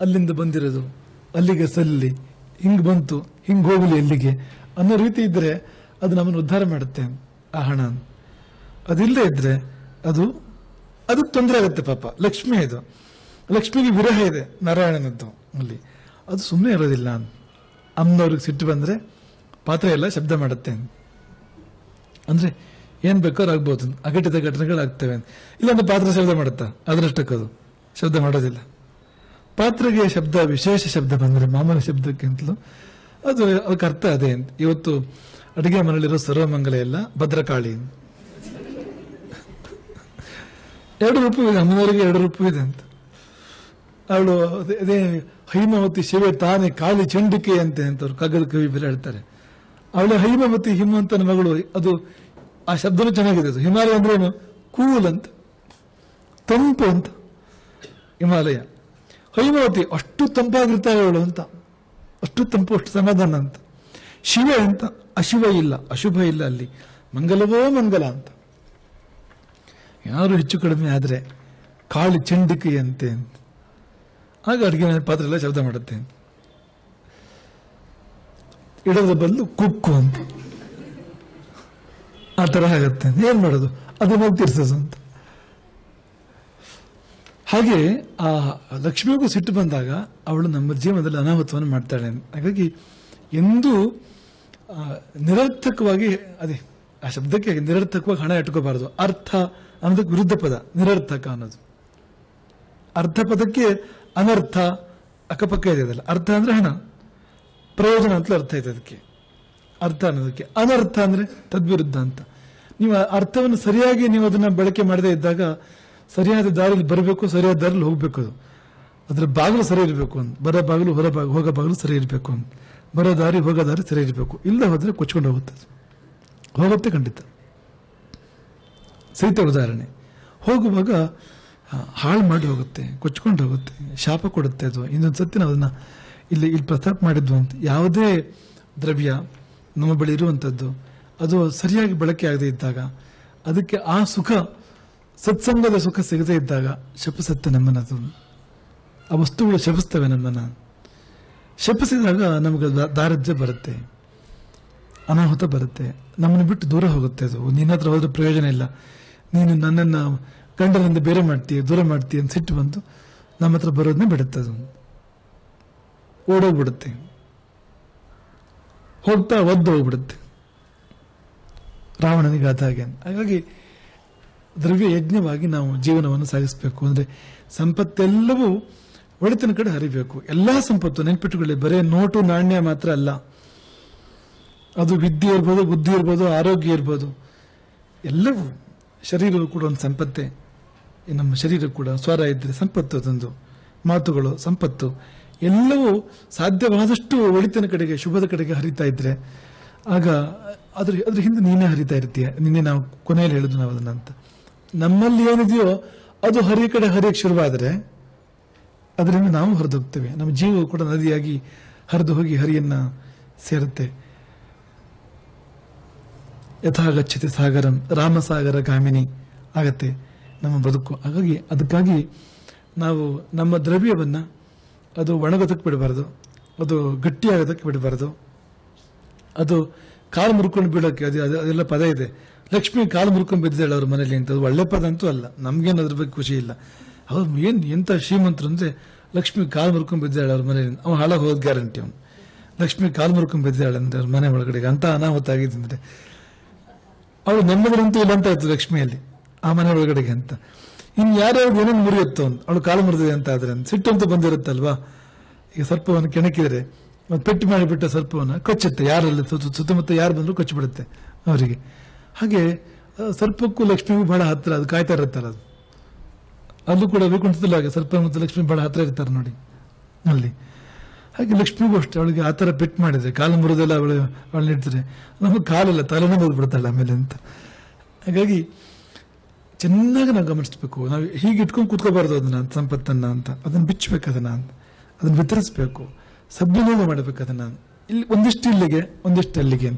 ಅಲ್ಲಿಂದ ಬಂದಿರೋದು, ಅಲ್ಲಿಗೆ ಸಲ್ಲಿ, ಹಿಂಗ್ ಬಂತು, ಹಿಂಗ್ ಹೋಗಲಿ ಎಲ್ಲಿಗೆ ಅನ್ನೋ ರೀತಿ ಇದ್ರೆ ಅದು ನಮ್ಮನ್ನು ಉದ್ಧಾರ ಮಾಡುತ್ತೆ ಆ ಹಣ ಅದಿಲ್ಲದೆ ಇದ್ರೆ ಅದು ಅದಕ್ಕೆ ತೊಂದರೆ ಆಗುತ್ತೆ ಪಾಪ. ಲಕ್ಷ್ಮಿ ಇದು. ಲಕ್ಷ್ಮಿಗೆ ವಿರಹ ಇದೆ, ನಾರಾಯಣನದ್ದು ಅಲ್ಲಿ. ಅದು ಸುಮ್ಮನೆ ಇರೋದಿಲ್ಲ. ಅಮ್ಮನವ್ರಿಗೆ ಸಿಟ್ಟು ಬಂದ್ರೆ ಪಾತ್ರ ಎಲ್ಲ ಶಬ್ದ ಮಾಡುತ್ತೆ ಅಂದ್ರೆ ಏನು ಬೇಕಾದ್ರೂ ಆಗ್ಬೋದು. ಅಘಟಿತ ಘಟನೆಗಳಾಗ್ತವೆ ಇಲ್ಲಾಂದ್ರೆ ಪಾತ್ರ ಶಬ್ದ ಮಾಡುತ್ತಾ? ಅದರಷ್ಟಕ್ಕದು ಶಬ್ದ ಮಾಡೋದಿಲ್ಲ. ಪಾತ್ರೆಗೆ ಶಬ್ದ, ವಿಶೇಷ ಶಬ್ದ ಬಂದ್ರೆ ಮಾಮೂಲಿ ಶಬ್ದಕ್ಕಿಂತಲೂ ಅದು, ಅದಕ್ಕೆ ಅರ್ಥ ಅದೇ ಇವತ್ತು ಅಡುಗೆ ಮನೆಯಲ್ಲಿರೋ ಸರ್ವಮಂಗಲ ಎಲ್ಲ ಭದ್ರಕಾಳಿ ಎರಡು ರೂಪು ಇದೆ ಅಮ್ಮನವರಿಗೆ ಎರಡು ಇದೆ ಅಂತ. ಅವಳು ಅದೇ- ಹೈಮವತಿ ಶಿವೆ ತಾನೇ ಕಾಲಿ ಚಂಡಿಕೆ ಅಂತೆ ಅಂತ ಅವ್ರು ಕಗ್ಗದ ಕವಿ ಬೇರೆ ಹೇಳ್ತಾರೆ. ಅವಳು ಹೈಮವತಿ ಹಿಮವಂತನ ಮಗಳು, ಅದು ಆ ಶಬ್ದನೂ ಚೆನ್ನಾಗಿದೆ ಅದು. ಹಿಮಾಲಯ ಅಂದ್ರೇನು ಕೂಲ್ ಅಂತ. ತಂಪು ಅಂತ. ಹಿಮಾಲಯ. ಹೈಮವತಿ ಅಷ್ಟು ತಂಪಾಗಿರ್ತಾಳೆ ಅವಳು ಅಂತ. ಅಷ್ಟು ತಂಪು, ಅಷ್ಟು ಸಮಾಧಾನ ಅಂತ. ಶಿವ ಅಂತ. ಅಶಿವ ಇಲ್ಲ, ಅಶುಭ ಇಲ್ಲ ಅಲ್ಲಿ. ಮಂಗಲವೋ ಮಂಗಲ ಅಂತ. ಯಾರು ಹೆಚ್ಚು ಕಡಿಮೆ ಆದರೆ ಕಾಳಿ ಚಂಡಿಕೆಯಂತೆ ಅಂತ ಆಗ ಅಡುಗೆ ಮನೆ ಪಾತ್ರೆ ಎಲ್ಲ ಶಬ್ದ ಮಾಡುತ್ತೆ. ಇಡೋದ್ರ ಬದಲು ಕುಕ್ಕು ಅಂತ. ಆ ಥರ ಆಗತ್ತೆ. ಏನು ಮಾಡೋದು? ಅದು ಹೋಗಿ ತೀರ್ಸೋದು ಅಂತ. ಹಾಗೆ ಆ ಲಕ್ಷ್ಮಿಗೂ ಸಿಟ್ಟು ಬಂದಾಗ ಅವಳು ನಮ್ಮ ಜೀವನದಲ್ಲಿ ಅನಾಹುತವನ್ನು ಮಾಡ್ತಾಳೆ ಹಾಗಾಗಿ ಎಂದೂ ನಿರರ್ಥಕವಾಗಿ ಅದೇ ಆ ಶಬ್ದಕ್ಕೆ ನಿರರ್ಥಕವಾಗಿ ಹಣ ಇಟ್ಕೋಬಾರದು ಅರ್ಥ ಅನ್ನೋದಕ್ಕೆ ವಿರುದ್ಧ ಪದ, ನಿರರ್ಥಕ ಅನ್ನೋದು. ಅರ್ಥ ಪದಕ್ಕೆ ಅನರ್ಥ ಅಕ್ಕಪಕ್ಕ ಇದೆ ಅದಲ್ಲ. ಅರ್ಥ ಅಂದ್ರೆ ಹಣ. ಪ್ರಯೋಜನ ಅಂತಲೇ ಅರ್ಥ ಇದೆ ಅದಕ್ಕೆ. ಅರ್ಥ ಅನ್ನೋದಕ್ಕೆ. ಅನರ್ಥ ಅಂದ್ರೆ ತದ್ವಿರುದ್ಧ ಅಂತ. ನೀವು ಅರ್ಥವನ್ನು ಸರಿಯಾಗಿ ನೀವು ಅದನ್ನ ಬಳಕೆ ಮಾಡದೇ ಇದ್ದಾಗ ಸರಿಯಾದ ದಾರಿಯಲ್ಲಿ ಬರಬೇಕು, ಸರಿಯಾದ ದಾರಿಯಲ್ಲಿ ಹೋಗ್ಬೇಕು ಅದು. ಅದ್ರ ಬಾಗಿಲು ಸರಿ ಇರಬೇಕು ಅಂತ. ಬರೋ ಬಾಗಿಲು, ಹೊರ ಬಾಗಿಲು, ಹೋಗೋ ಬಾಗಿಲು ಸರಿ ಇರಬೇಕು ಅಂತ. ಬರೋ ದಾರಿ, ಹೋಗೋ ದಾರಿ ಸರಿ ಇರಬೇಕು. ಇಲ್ಲದೆ ಹೋದ್ರೆ ಕೊಚ್ಕೊಂಡು ಹೋಗುತ್ತೆ. ಹೋಗುತ್ತೆ ಖಂಡಿತ. ಸಹಿತ ಉದಾಹರಣೆ. ಹೋಗುವಾಗ ಹಾಳು ಮಾಡಿ ಹೋಗುತ್ತೆ, ಕೊಚ್ಕೊಂಡು ಹೋಗುತ್ತೆ, ಶಾಪ ಕೊಡುತ್ತೆ ಅದು ಇನ್ನೊಂದು ಸತಿ ನಾವು ಅದನ್ನ ಇಲ್ಲಿ ಇಲ್ಲಿ ಪ್ರಸ್ತಾಪ ಮಾಡಿದ್ವು ಅಂತ, ಯಾವುದೇ ದ್ರವ್ಯ ನಮ್ಮ ಬಳಿ ಇರುವಂಥದ್ದು ಅದು ಸರಿಯಾಗಿ ಬಳಕೆ ಆಗದೆ ಇದ್ದಾಗ, ಅದಕ್ಕೆ ಆ ಸುಖ, ಸತ್ಸಂಗದ ಸುಖ ಸಿಗದೇ ಇದ್ದಾಗ, ಶಪಿಸುತ್ತೆ ನಮ್ಮನ್ನದು ಆ ವಸ್ತುಗಳು ಶಪಿಸ್ತವೆ ನಮ್ಮನ್ನ. ಶಪಿಸಿದಾಗ ನಮಗೆ ದಾರಿದ್ರ್ಯ ಬರುತ್ತೆ. ಅನಾಹುತ ಬರುತ್ತೆ. ನಮ್ಮನ್ನು ಬಿಟ್ಟು ದೂರ ಹೋಗುತ್ತೆ ಅದು. ನಿನ್ನ ಹತ್ರ ಹೋದ್ರೆ ಪ್ರಯೋಜನ ಇಲ್ಲ. ನೀನು ನನ್ನನ್ನು ಗಂಡನಿಂದ ಬೇರೆ ಮಾಡ್ತೀಯ, ದೂರ ಮಾಡ್ತೀಯ ಅಂತ ಸಿಟ್ಟು ಬಂದು ನಮ್ಮ ಹತ್ರ ಬರೋದನ್ನೇ ಬಿಡುತ್ತೆ ಅದು. ಓಡೋಗ್ಬಿಡುತ್ತೆ. ಹೋಗ್ತಾ ಒದ್ದು ಹೋಗ್ಬಿಡುತ್ತೆ. ರಾವಣನಿಗೆ ಆದ ಹಾಗೆ. ಹಾಗಾಗಿ ದ್ರವ್ಯ ಯಜ್ಞವಾಗಿ ನಾವು ಜೀವನವನ್ನು ಸಾಗಿಸಬೇಕು. ಅಂದ್ರೆ ಸಂಪತ್ತೆಲ್ಲವೂ ಒಳಿತನ ಕಡೆ ಹರಿಬೇಕು. ಎಲ್ಲಾ ಸಂಪತ್ತು ನೆನ್ಪಿಟ್ಟುಕೊಳ್ಳಿ ಬರೇ ನೋಟು ನಾಣ್ಯ ಮಾತ್ರ ಅಲ್ಲ. ಅದು ವಿದ್ಯೆ ಇರ್ಬೋದು, ಬುದ್ಧಿ ಇರ್ಬೋದು, ಆರೋಗ್ಯ ಇರ್ಬೋದು. ಎಲ್ಲವೂ ಶರೀರವು ಕೂಡ ಒಂದು ಸಂಪತ್ತೇ. ನಮ್ಮ ಶರೀರ ಕೂಡ ಸ್ವರ ಇದ್ದರೆ ಸಂಪತ್ತು ಅದೊಂದು. ಮಾತುಗಳು ಸಂಪತ್ತು. ಎಲ್ಲವೂ ಸಾಧ್ಯವಾದಷ್ಟು ಒಳಿತನ ಕಡೆಗೆ, ಶುಭದ ಕಡೆಗೆ ಹರಿತಾ ಇದ್ರೆ, ಆಗ ಅದ್ರ ಅದ್ರ ಹಿಂದೆ ನೀನೇ ಹರಿತಾ ಇರ್ತೀಯ. ನಿನ್ನೆ ನಾವು ಕೊನೆಯಲ್ಲಿ ಹೇಳುದು ನಾವು ಅದನ್ನ ಅಂತ. ನಮ್ಮಲ್ಲಿ ಏನಿದೆಯೋ ಅದು ಹರಿಯ ಕಡೆ ಹರಿಯಕ್ಕೆ ಶುರುವಾದರೆ, ಅದರಿಂದ ನಾವು ಹರಿದೋಗ್ತೇವೆ. ನಮ್ಮ ಜೀವವು ಕೂಡ ನದಿಯಾಗಿ ಹರಿದು ಹೋಗಿ ಹರಿಯನ್ನ ಸೇರುತ್ತೆ. ಯಥಾಗಚ್ಚತಿ ಸಾಗರಂ, ರಾಮಸಾಗರ ಗಾಮಿನಿ ಆಗತ್ತೆ ನಮ್ಮ ಬದುಕು. ಹಾಗಾಗಿ ಅದಕ್ಕಾಗಿ ನಾವು ನಮ್ಮ ದ್ರವ್ಯವನ್ನು ಅದು ಒಣಗೋದಕ್ಕೆ ಬಿಡಬಾರ್ದು, ಅದು ಗಟ್ಟಿಯಾಗೋದಕ್ಕೆ ಬಿಡಬಾರ್ದು. ಅದು ಕಾಲು ಮುರ್ಕೊಂಡು ಬೀಳೋಕ್ಕೆ ಅದು, ಅದು- ಅದೆಲ್ಲ ಪದ ಇದೆ. ಲಕ್ಷ್ಮಿ ಕಾಲು ಮುರ್ಕೊಂಡು ಬಿದ್ದಾಳೆ ಅವ್ರ ಮನೇಲಿ ಅಂತ. ಅದು ಒಳ್ಳೆ ಪದ ಅಂತೂ ಅಲ್ಲ. ನಮಗೇನು ಅದ್ರ ಬಗ್ಗೆ ಖುಷಿ ಇಲ್ಲ. ಅವ್ರು ಏನು ಎಂಥ ಶ್ರೀಮಂತರು ಅಂದರೆ ಲಕ್ಷ್ಮಿ ಕಾಲು ಮುರ್ಕೊಂಡು ಬಿದ್ದಾಳೆ ಅವ್ರ ಮನೇಲಿ ಅವ್ನು ಹಾಳಾಗಿ ಹೋದ ಗ್ಯಾರಂಟಿ ಅವನು. ಲಕ್ಷ್ಮಿ ಕಾಲು ಮುರ್ಕೊಂಡು ಬಿದ್ದಾಳೆ ಅಂದರೆ ಅವ್ರ ಮನೆ ಒಳಗಡೆ ಅಂತ ಅನಾಹುತ ಆಗಿದೆ ಅಂದ್ರೆ ಅವಳು ನೆಮ್ಮದಿರಂತೂ ಇಲ್ಲ ಅಂತ ಲಕ್ಷ್ಮಿಯಲ್ಲಿ, ಆ ಮನೆ ಒಳಗಡೆಗೆ ಅಂತ. ಇನ್ನು ಯಾರ್ಯಾರು ಏನೇನು ಮುರಿಯುತ್ತೋ ಅಂತ, ಅವಳು ಕಾಲು ಮುರಿದಿದೆ ಅಂತ ಆದ್ರೆ ಸಿಟ್ಟು ಅಂತ ಬಂದಿರುತ್ತಲ್ವಾ? ಈಗ ಸರ್ಪವನ್ನು ಕೆಣಕಿದರೆ ಪೆಟ್ಟು ಮಾಡಿಬಿಟ್ಟ ಸರ್ಪವನ್ನು ಕೊಚ್ಚುತ್ತೆ. ಯಾರಲ್ಲಿ ಸುತ್ತ- ಸುತ್ತಮುತ್ತ ಯಾರು ಬಂದ್ರು ಕೊಚ್ಚಿಬಿಡುತ್ತೆ ಅವರಿಗೆ. ಹಾಗೆ ಸರ್ಪಕ್ಕೂ ಲಕ್ಷ್ಮಿಗೂ ಬಹಳ ಹತ್ತಿರ, ಅದು ಕಾಯ್ತಾ ಇರುತ್ತಲ್ಲ ಅದು. ಅಲ್ಲೂ ಕೂಡ ವೈಕುಂಠದಲ್ಲಿ ಹಾಗೆ ಸರ್ಪ ಮತ್ತು ಲಕ್ಷ್ಮಿ ಬಹಳ ಹತ್ರ ಇರ್ತಾರೆ ನೋಡಿ, ಅಲ್ಲಿ. ಹಾಗೆ ಲಕ್ಷ್ಮಿಗೂ ಅಷ್ಟೇ ಅವಳಿಗೆ ಆ ಥರ ಪೆಟ್ಟು ಮಾಡಿದ್ರೆ, ಕಾಲು ಮುರಿದೆಲ್ಲ ಅವಳು ಅವಳು ನಿಡ್ತಾರೆ ನಮಗೆ ಕಾಲಲ್ಲ ತಲೆನೇ ಮುರಿದ್ಬಿಡ್ತಾಳೆ ಆಮೇಲೆ ಅಂತ. ಹಾಗಾಗಿ ಚೆನ್ನಾಗಿ ನಾವು ಗಮನಿಸ್ಬೇಕು. ನಾವು ಹೀಗೆ ಇಟ್ಕೊಂಡು ಕೂತ್ಕೋಬಾರ್ದು ಅದನ್ನ, ಸಂಪತ್ತನ್ನ ಅಂತ. ಅದನ್ನ ಬಿಚ್ಚಬೇಕು ಅದನ್ನ ಅಂತ. ಅದನ್ನ ವಿತರಿಸ್ಬೇಕು. ಸದ್ವಿನಿಯೋಗ ಮಾಡಬೇಕು ಅದನ್ನ. ಇಲ್ಲಿ ಒಂದಿಷ್ಟು ಇಲ್ಲಿಗೆ, ಒಂದಿಷ್ಟು ಅಲ್ಲಿಗೆ.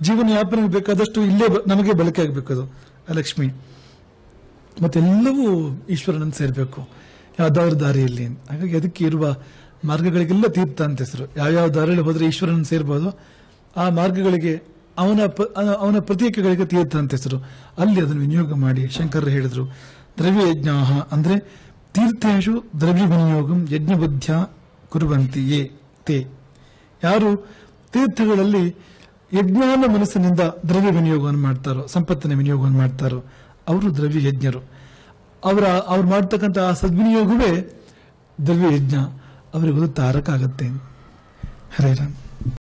ಜೀವನ ಯಾಪನೆಗೆ ಬೇಕಾದಷ್ಟು ಇಲ್ಲೇ ನಮಗೆ ಬಳಕೆ ಆಗಬೇಕು ಅದು, ಆ ಲಕ್ಷ್ಮಿ. ಮತ್ತೆಲ್ಲವೂ ಈಶ್ವರನನ್ನು ಸೇರಬೇಕು. ಯಾವ್ದಾದ್ರು ದಾರಿಯಲ್ಲಿ. ಹಾಗಾಗಿ ಅದಕ್ಕೆ ಇರುವ ಮಾರ್ಗಗಳಿಗೆಲ್ಲ ತೀರ್ಥ ಅಂತ ಹೆಸರು. ಯಾವ್ಯಾವ ದಾರಿಯಲ್ಲಿ ಹೋದ್ರೆ ಈಶ್ವರನ ಸೇರ್ಬೋದು, ಆ ಮಾರ್ಗಗಳಿಗೆ ಅವನ ಅವನ ಪ್ರತೀಕಗಳಿಗೆ ತೀರ್ಥ ಅಂತ ಹೆಸರು. ಅಲ್ಲಿ ಅದನ್ನು ವಿನಿಯೋಗ ಮಾಡಿ ಶಂಕರರು ಹೇಳಿದ್ರು. ದ್ರವ್ಯ ಯಜ್ಞ ಅಂದ್ರೆ ತೀರ್ಥೇಶು ದ್ರವ್ಯ ವಿನಿಯೋಗಂ ಯಜ್ಞ ಬುದ್ಧ ಕುರುವಂತಿ ಯೇ ತೇ. ಯಾರು ತೀರ್ಥಗಳಲ್ಲಿ ಯಜ್ಞಾನ ಮನಸ್ಸಿನಿಂದ ದ್ರವ್ಯ ವಿನಿಯೋಗವನ್ನು ಮಾಡ್ತಾರೋ, ಸಂಪತ್ತಿನ ವಿನಿಯೋಗವನ್ನು ಮಾಡ್ತಾರೋ, ಅವರು ದ್ರವ್ಯ ಯಜ್ಞರು ಅವರ, ಅವ್ರು ಮಾಡ್ತಕ್ಕಂಥ ಆ ಸದ್ವಿನಿಯೋಗವೇ ದ್ರವ್ಯ ಯಜ್ಞ ಅವರಿಗೆ ಅದು ತಾರಕ ಆಗತ್ತೆ ಹರೇ ರಾಮ್